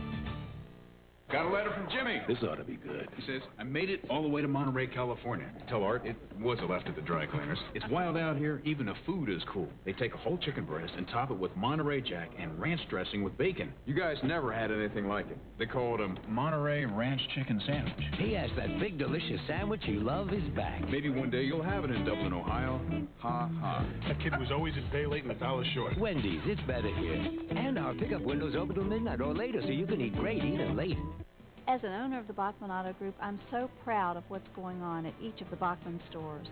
Got a letter from Jimmy. This ought to be good. He says, I made it all the way to Monterey, California. Tell Art it was a left at the dry cleaners. It's wild out here. Even the food is cool. They take a whole chicken breast and top it with Monterey Jack and ranch dressing with bacon. You guys never had anything like it. They call it a Monterey Ranch Chicken Sandwich. P.S. That big delicious sandwich you love is back. Maybe one day you'll have it in Dublin, Ohio. Ha ha. That kid was always a day late and a dollar short. Wendy's, it's better here. And our pickup window's open till midnight or later, so you can eat great even late. As an owner of the Bachman Auto Group, I'm so proud of what's going on at each of the Bachman stores.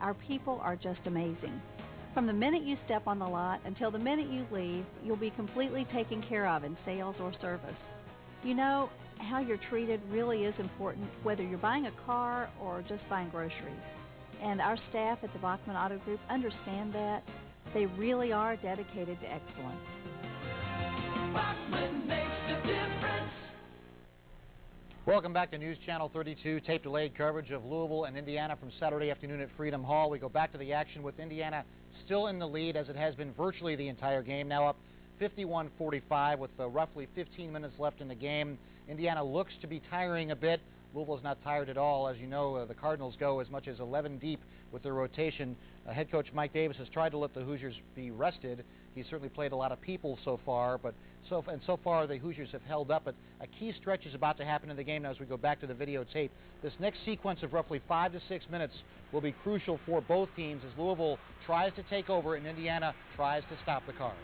Our people are just amazing. From the minute you step on the lot until the minute you leave, you'll be completely taken care of in sales or service. You know, how you're treated really is important, whether you're buying a car or just buying groceries. And our staff at the Bachman Auto Group understand that. They really are dedicated to excellence. Bachman. Welcome back to News Channel 32, tape delayed coverage of Louisville and Indiana from Saturday afternoon at Freedom Hall. We go back to the action with Indiana still in the lead as it has been virtually the entire game. Now up 51 45 with uh, roughly 15 minutes left in the game. Indiana looks to be tiring a bit. Louisville's not tired at all. As you know, uh, the Cardinals go as much as 11 deep with their rotation. Uh, head coach Mike Davis has tried to let the Hoosiers be rested. He's certainly played a lot of people so far, but so and so far the Hoosiers have held up. But a key stretch is about to happen in the game now as we go back to the videotape. This next sequence of roughly five to six minutes will be crucial for both teams as Louisville tries to take over and Indiana tries to stop the Cards.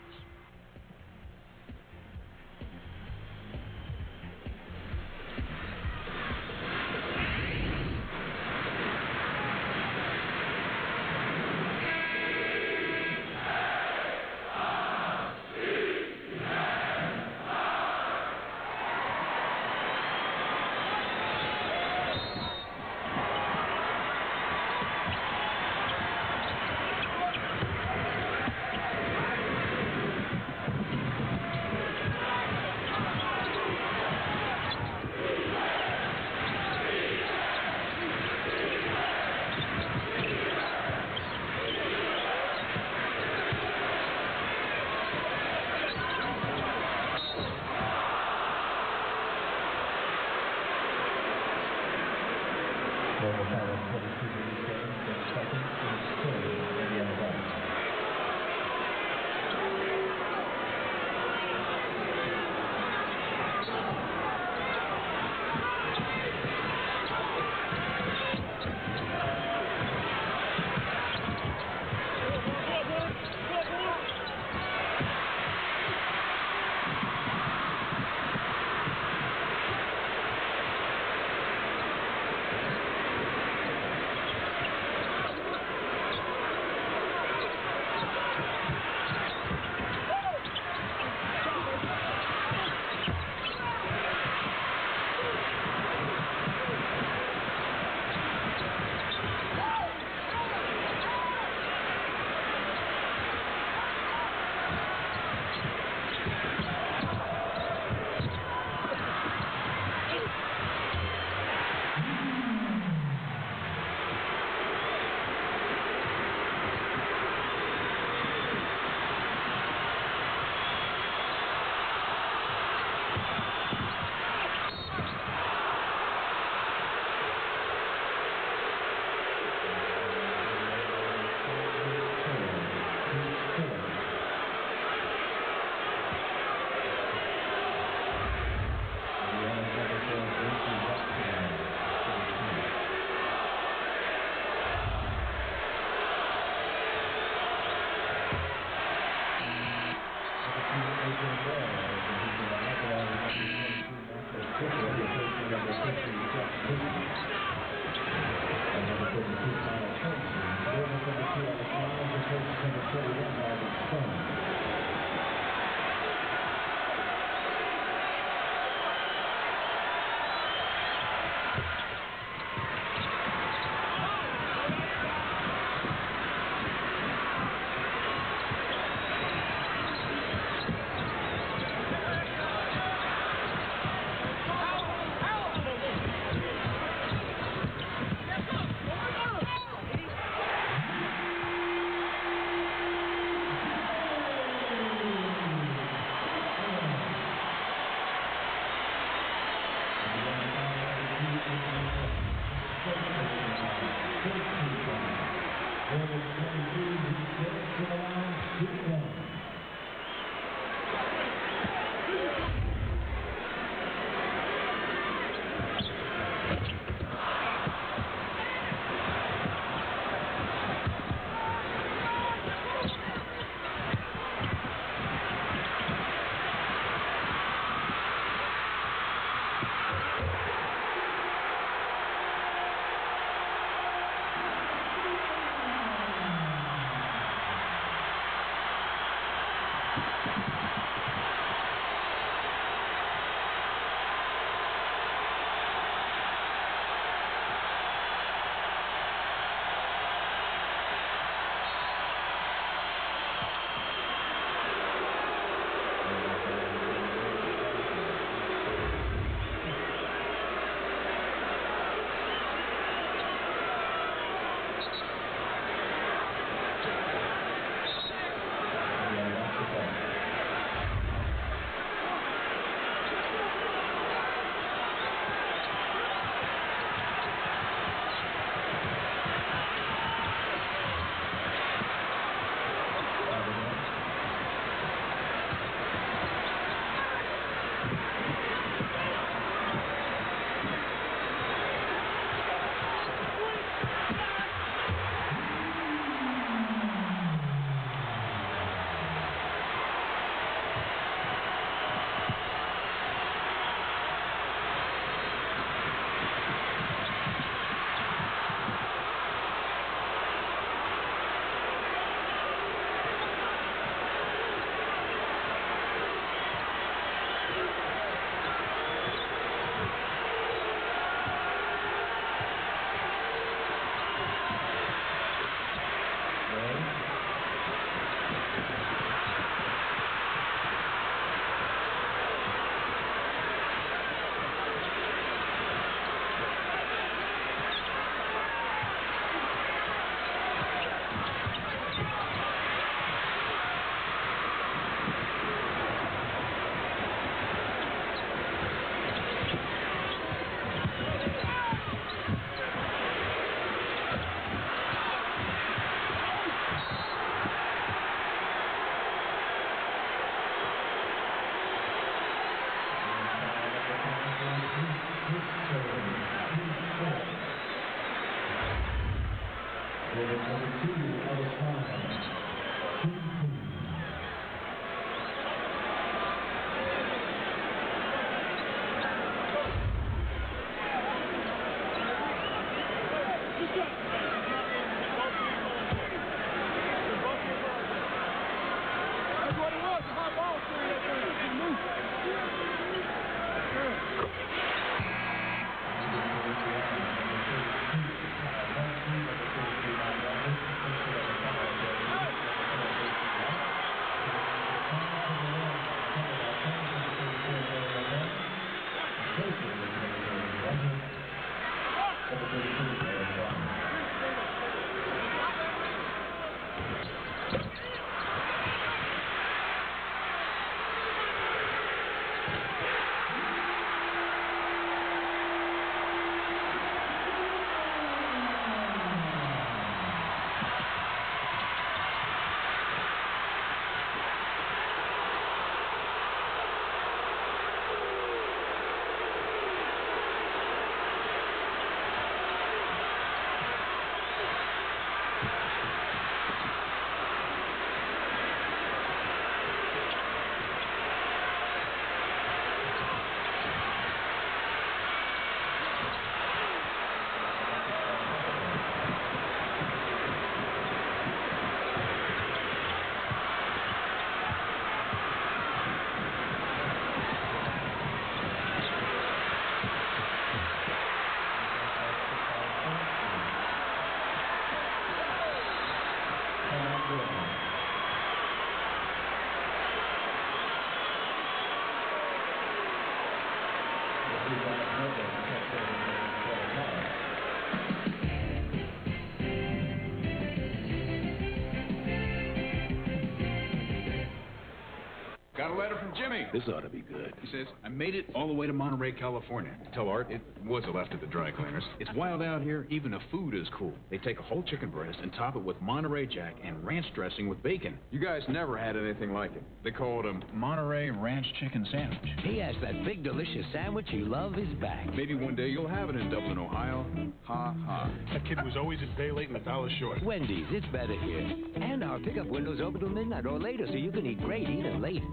Letter. This ought to be good. He says, I made it all the way to Monterey, California. Tell Art it was left at the dry cleaners. It's wild out here. Even the food is cool. They take a whole chicken breast and top it with Monterey Jack and ranch dressing with bacon. You guys never had anything like it. They call it a Monterey Ranch Chicken Sandwich. He has that big, delicious sandwich you love is back. Maybe one day you'll have it in Dublin, Ohio. Ha ha. That kid was always a day late and a dollar short. Wendy's, it's better here. And our pickup window's open till midnight or later, so you can eat great even late.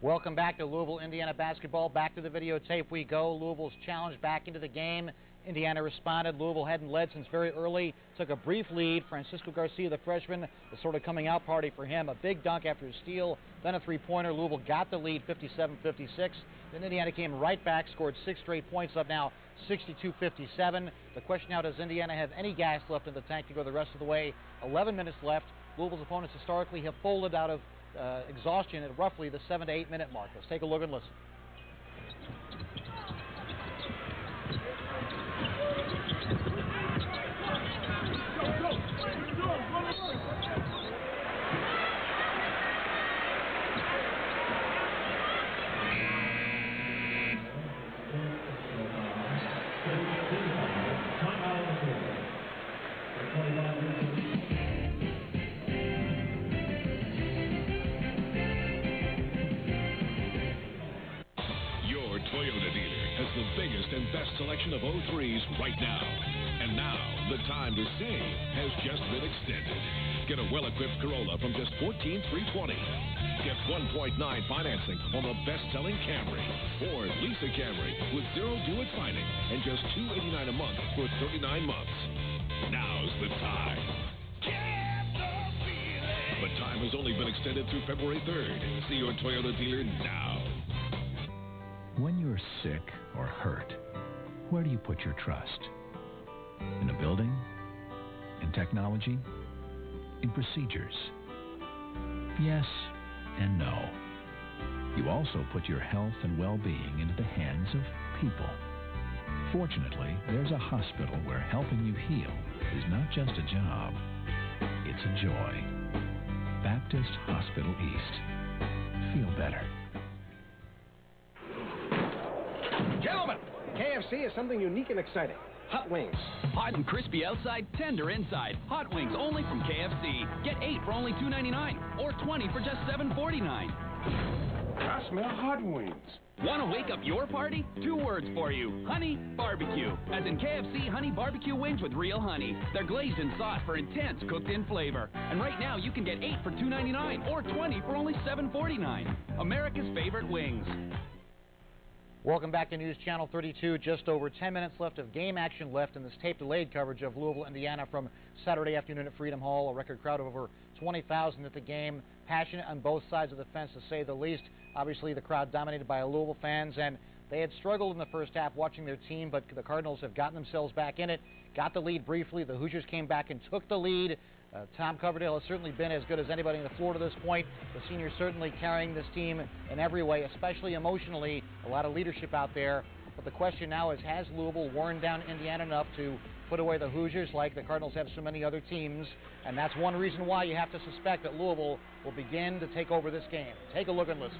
Welcome back to Louisville, Indiana basketball. Back to the videotape we go. Louisville's challenge back into the game. Indiana responded. Louisville hadn't led since very early. Took a brief lead. Francisco Garcia, the freshman, the sort of coming out party for him. A big dunk after a steal, then a three-pointer. Louisville got the lead, 57-56. Then Indiana came right back, scored six straight points up now, 62-57. The question now, does Indiana have any gas left in the tank to go the rest of the way? 11 minutes left. Louisville's opponents historically have folded out of Uh, exhaustion at roughly the seven to eight minute mark. Let's take a look and listen. Of 03s right now. And now, the time to save has just been extended. Get a well-equipped Corolla from just 14,320. Get 1.9 financing on the best-selling Camry. Or lease a Camry with zero due at signing and just 289 a month for 39 months. Now's the time. But time has only been extended through February 3rd. See your Toyota dealer now. When you're sick or hurt, where do you put your trust? In a building? In technology? In procedures? Yes and no. You also put your health and well being into the hands of people. Fortunately, there's a hospital where helping you heal is not just a job, it's a joy. Baptist Hospital East. Feel better. KFC is something unique and exciting. Hot wings. Hot and crispy outside, tender inside. Hot wings only from KFC. Get 8 for only $2.99 or 20 for just $7.49. I smell hot wings. Want to wake up your party? Two words for you. Honey barbecue. As in KFC honey barbecue wings with real honey. They're glazed in sauce for intense cooked in flavor. And right now you can get 8 for $2.99 or 20 for only $7.49. America's favorite wings. Welcome back to News Channel 32. Just over 10 minutes left of game action left in this tape delayed coverage of Louisville, Indiana from Saturday afternoon at Freedom Hall. A record crowd of over 20,000 at the game. Passionate on both sides of the fence, to say the least. Obviously, the crowd dominated by Louisville fans, and they had struggled in the first half watching their team, but the Cardinals have gotten themselves back in it. Got the lead briefly. The Hoosiers came back and took the lead. Uh, Tom Coverdale has certainly been as good as anybody on the floor to this point. The senior certainly carrying this team in every way, especially emotionally. A lot of leadership out there. But the question now is, has Louisville worn down Indiana enough to put away the Hoosiers like the Cardinals have so many other teams? And that's one reason why you have to suspect that Louisville will begin to take over this game. Take a look and listen.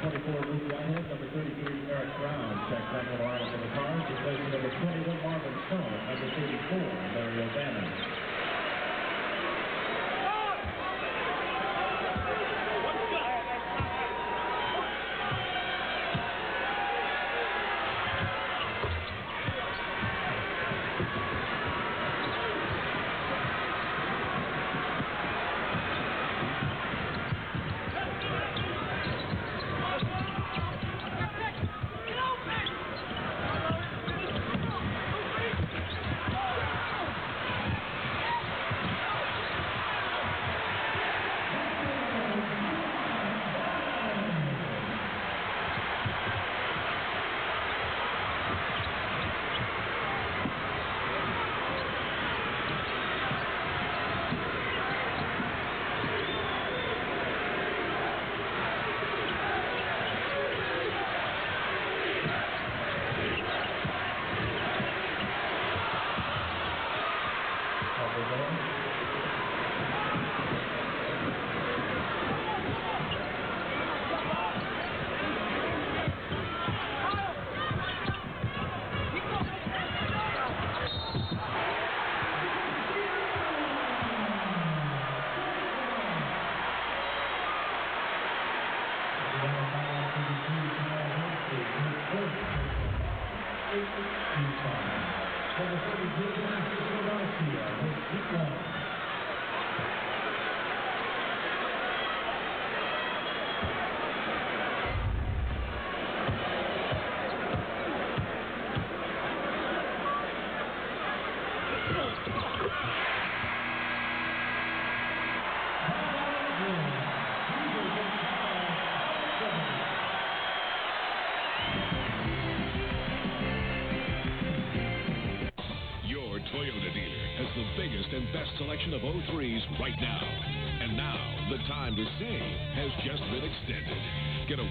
24, Luke Whitehead. Number 33, Eric Brown. Check back on the line for the Cards. Replacing number 21, Marvin Stone. Number 34, Larry O'Bannon.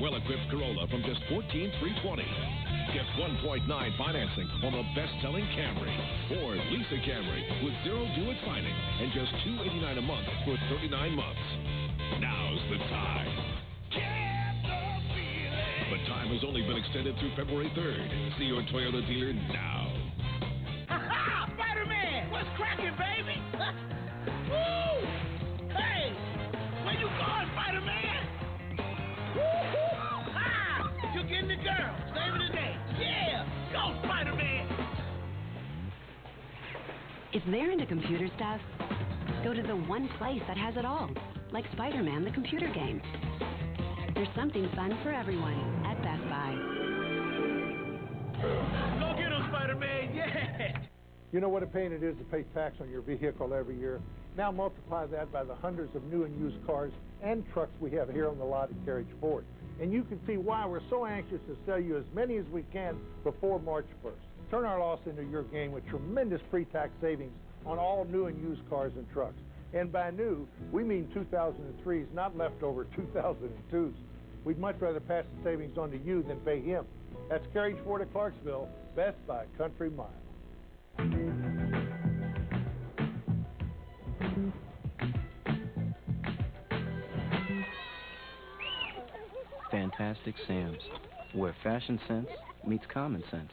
Well-equipped Corolla from just 14,320. Get 1.9 financing on the best-selling Camry. Or lease a Camry with zero due at signing and just 289 a month for 39 months. Now's the time. But time has only been extended through February 3rd. See your Toyota dealer now. One place that has it all, like Spider Man the computer game. There's something fun for everyone at Best Buy. Go get him, Spider-Man. Yeah! You know what a pain it is to pay tax on your vehicle every year? Now multiply that by the hundreds of new and used cars and trucks we have here on the lot at Carriage Ford. And you can see why we're so anxious to sell you as many as we can before March 1st. Turn our loss into your gain with tremendous pre-tax savings on all new and used cars and trucks. And by new, we mean 2003s, not leftover 2002s. We'd much rather pass the savings on to you than pay him. That's Carriage Ford at Clarksville, Best Buy Country Mile. Fantastic Sam's, where fashion sense meets common sense.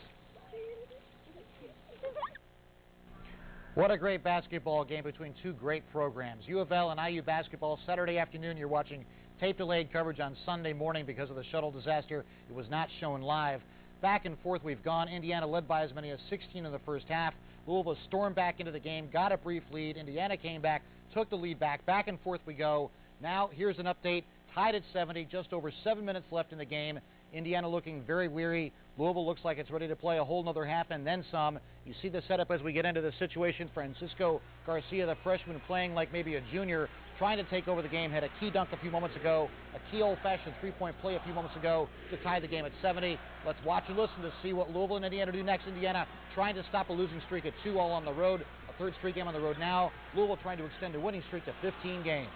What a great basketball game between two great programs. U of L and IU basketball Saturday afternoon. You're watching tape delayed coverage on Sunday morning because of the shuttle disaster. It was not shown live. Back and forth we've gone. Indiana led by as many as 16 in the first half. Louisville stormed back into the game, got a brief lead. Indiana came back, took the lead back. Back and forth we go. Now here's an update. Tied at 70, just over seven minutes left in the game. Indiana looking very weary. Louisville looks like it's ready to play a whole nother half and then some. You see the setup as we get into the situation. Francisco Garcia, the freshman, playing like maybe a junior, trying to take over the game. Had a key dunk a few moments ago, a key old-fashioned three-point play a few moments ago to tie the game at 70. Let's watch and listen to see what Louisville and Indiana do next. Indiana trying to stop a losing streak at two all on the road. A third straight game on the road now. Louisville trying to extend a winning streak to 15 games.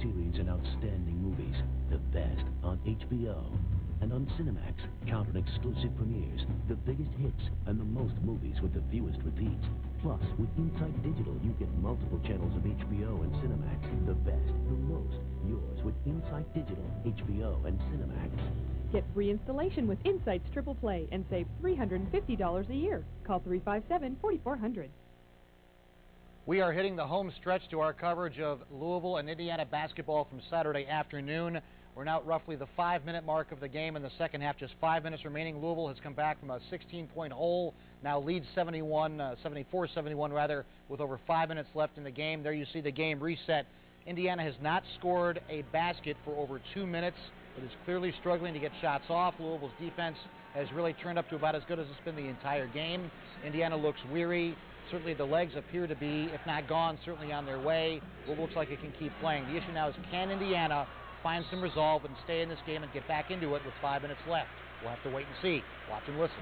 Series and outstanding movies. The best on HBO. And on Cinemax, count on exclusive premieres, the biggest hits, and the most movies with the fewest repeats. Plus, with Insight Digital, you get multiple channels of HBO and Cinemax. The best, the most, yours with Insight Digital, HBO, and Cinemax. Get free installation with Insight's Triple Play and save $350 a year. Call 357 4400. We are hitting the home stretch to our coverage of Louisville and Indiana basketball from Saturday afternoon. We're now at roughly the five minute mark of the game in the second half. Just five minutes remaining. Louisville has come back from a 16 point hole, now leads 71, uh, 74 71 rather, with over five minutes left in the game. There you see the game reset. Indiana has not scored a basket for over two minutes. It is clearly struggling to get shots off. Louisville's defense has really turned up to about as good as it's been the entire game. Indiana looks weary. Certainly the legs appear to be, if not gone, certainly on their way. Louisville looks like it can keep playing. The issue now is can Indiana find some resolve and stay in this game and get back into it with five minutes left? We'll have to wait and see. Watch and listen.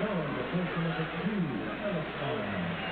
showing the person of the two, Palestine.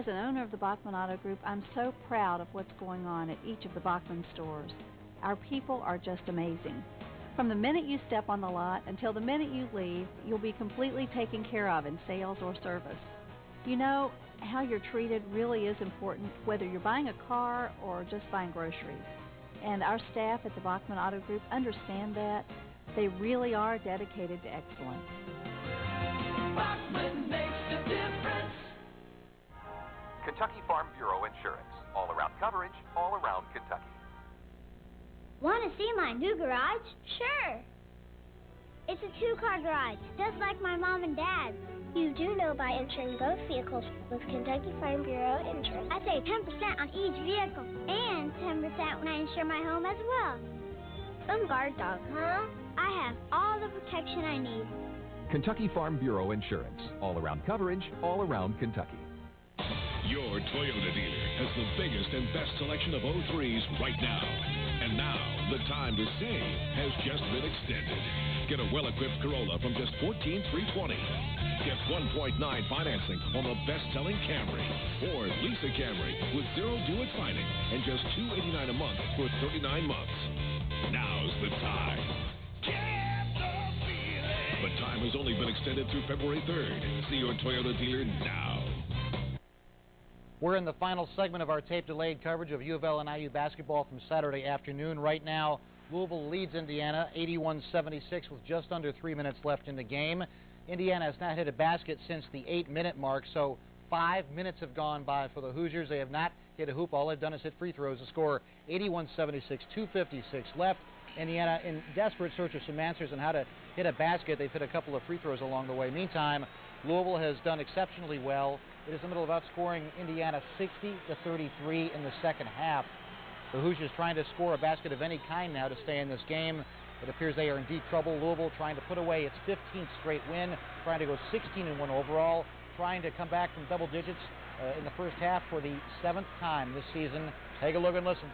As an owner of the Bachman Auto Group, I'm so proud of what's going on at each of the Bachman stores. Our people are just amazing. From the minute you step on the lot until the minute you leave, you'll be completely taken care of in sales or service. You know, how you're treated really is important, whether you're buying a car or just buying groceries. And our staff at the Bachman Auto Group understand that. They really are dedicated to excellence. Kentucky Farm Bureau Insurance. All around coverage, all around Kentucky. Want to see my new garage? Sure. It's a two-car garage, just like my mom and dad's. You do know by insuring both vehicles with Kentucky Farm Bureau Insurance. I save 10% on each vehicle and 10% when I insure my home as well. Some guard dog, huh? I have all the protection I need. Kentucky Farm Bureau Insurance. All around coverage, all around Kentucky. Your Toyota dealer has the biggest and best selection of 03s right now. And now, the time to save has just been extended. Get a well-equipped Corolla from just 14,320. Get 1.9 financing on the best-selling Camry. Or lease a Camry with zero due at signing and just 289 a month for 39 months. Now's the time. But time has only been extended through February 3rd. See your Toyota dealer now. We're in the final segment of our tape delayed coverage of U of L and IU basketball from Saturday afternoon. Right now, Louisville leads Indiana 81 76 with just under three minutes left in the game. Indiana has not hit a basket since the eight minute mark, so five minutes have gone by for the Hoosiers. They have not hit a hoop. All they've done is hit free throws. The score 81 76, 256 left. Indiana in desperate search of some answers on how to hit a basket. They've hit a couple of free throws along the way. Meantime, Louisville has done exceptionally well. It is the middle of outscoring Indiana 60 to 33 in the second half. The Hoosiers trying to score a basket of any kind now to stay in this game. It appears they are in deep trouble. Louisville trying to put away its 15th straight win, trying to go 16 and 1 overall, trying to come back from double digits uh, in the first half for the seventh time this season. Take a look and listen.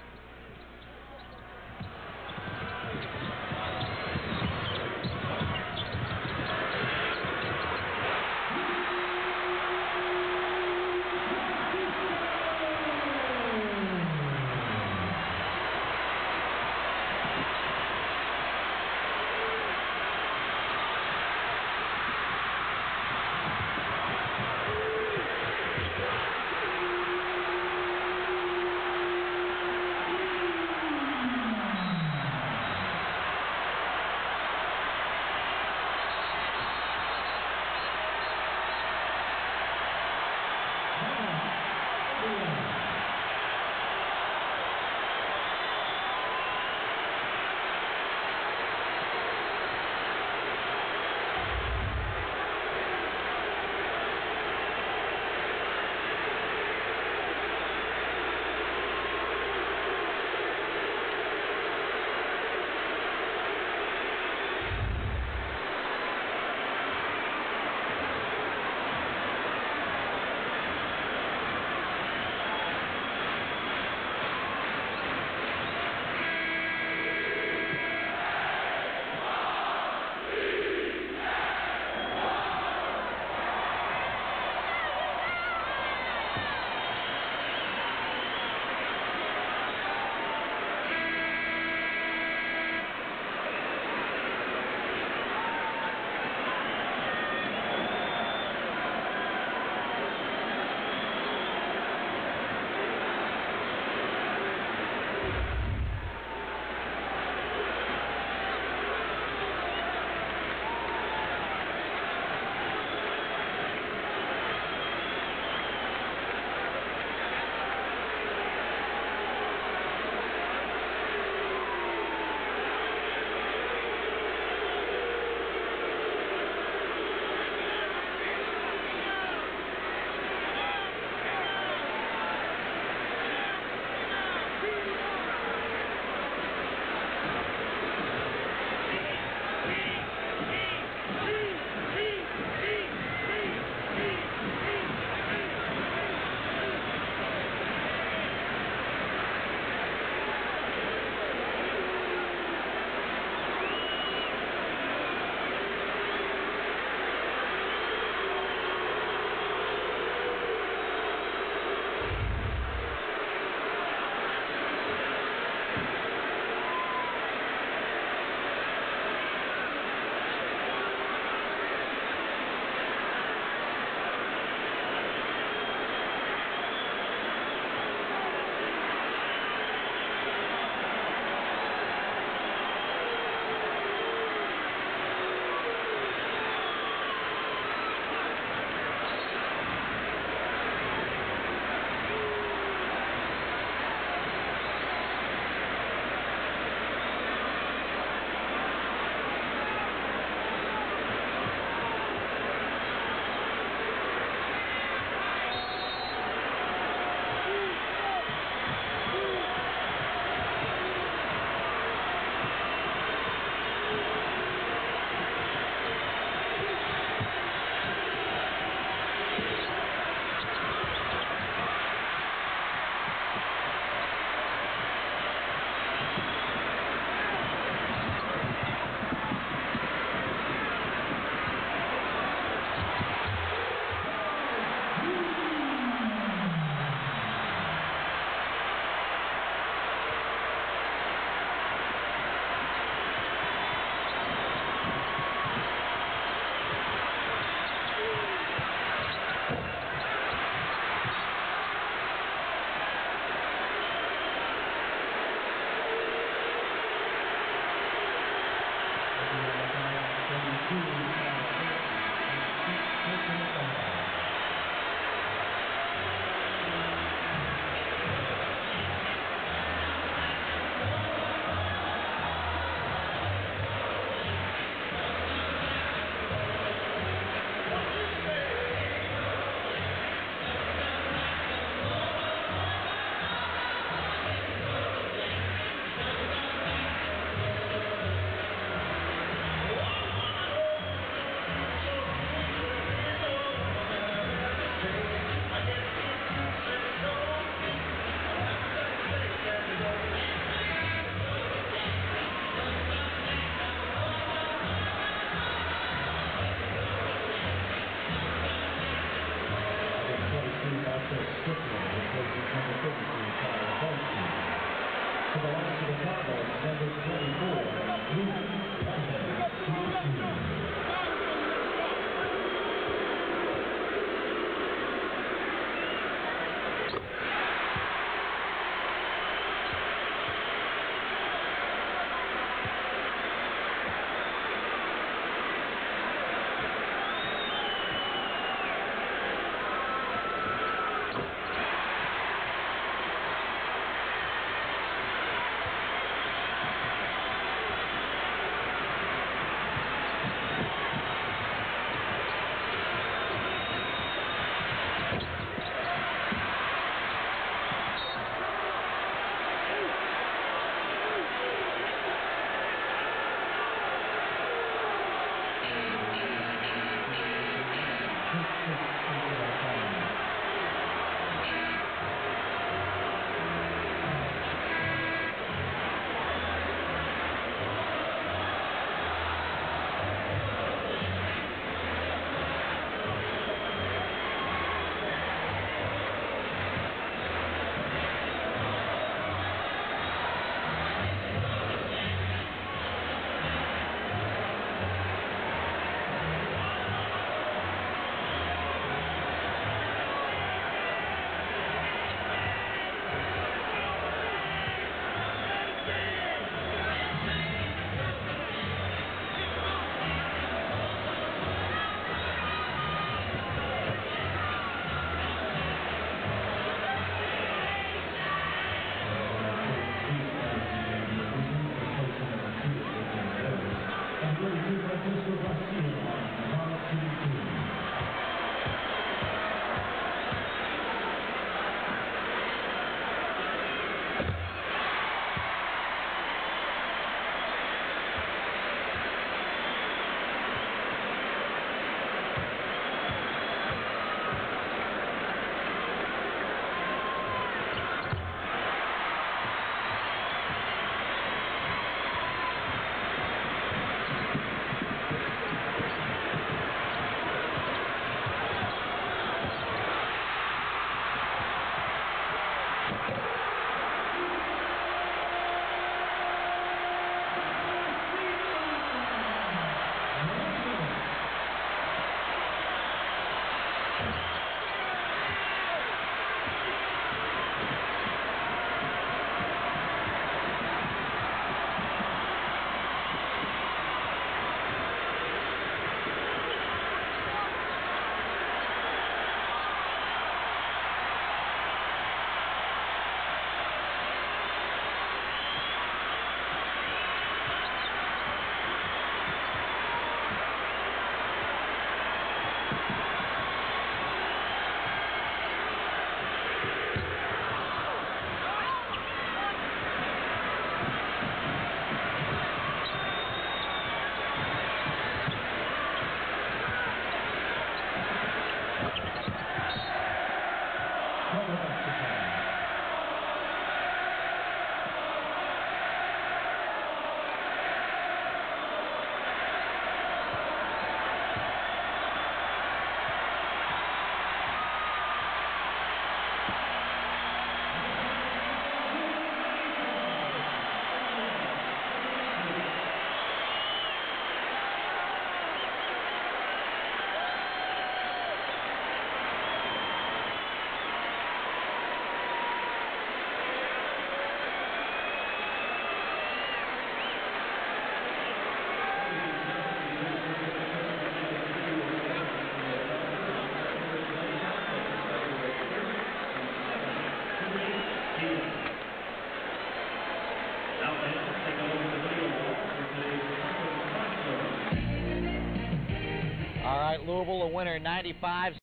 Louisville, a winner 95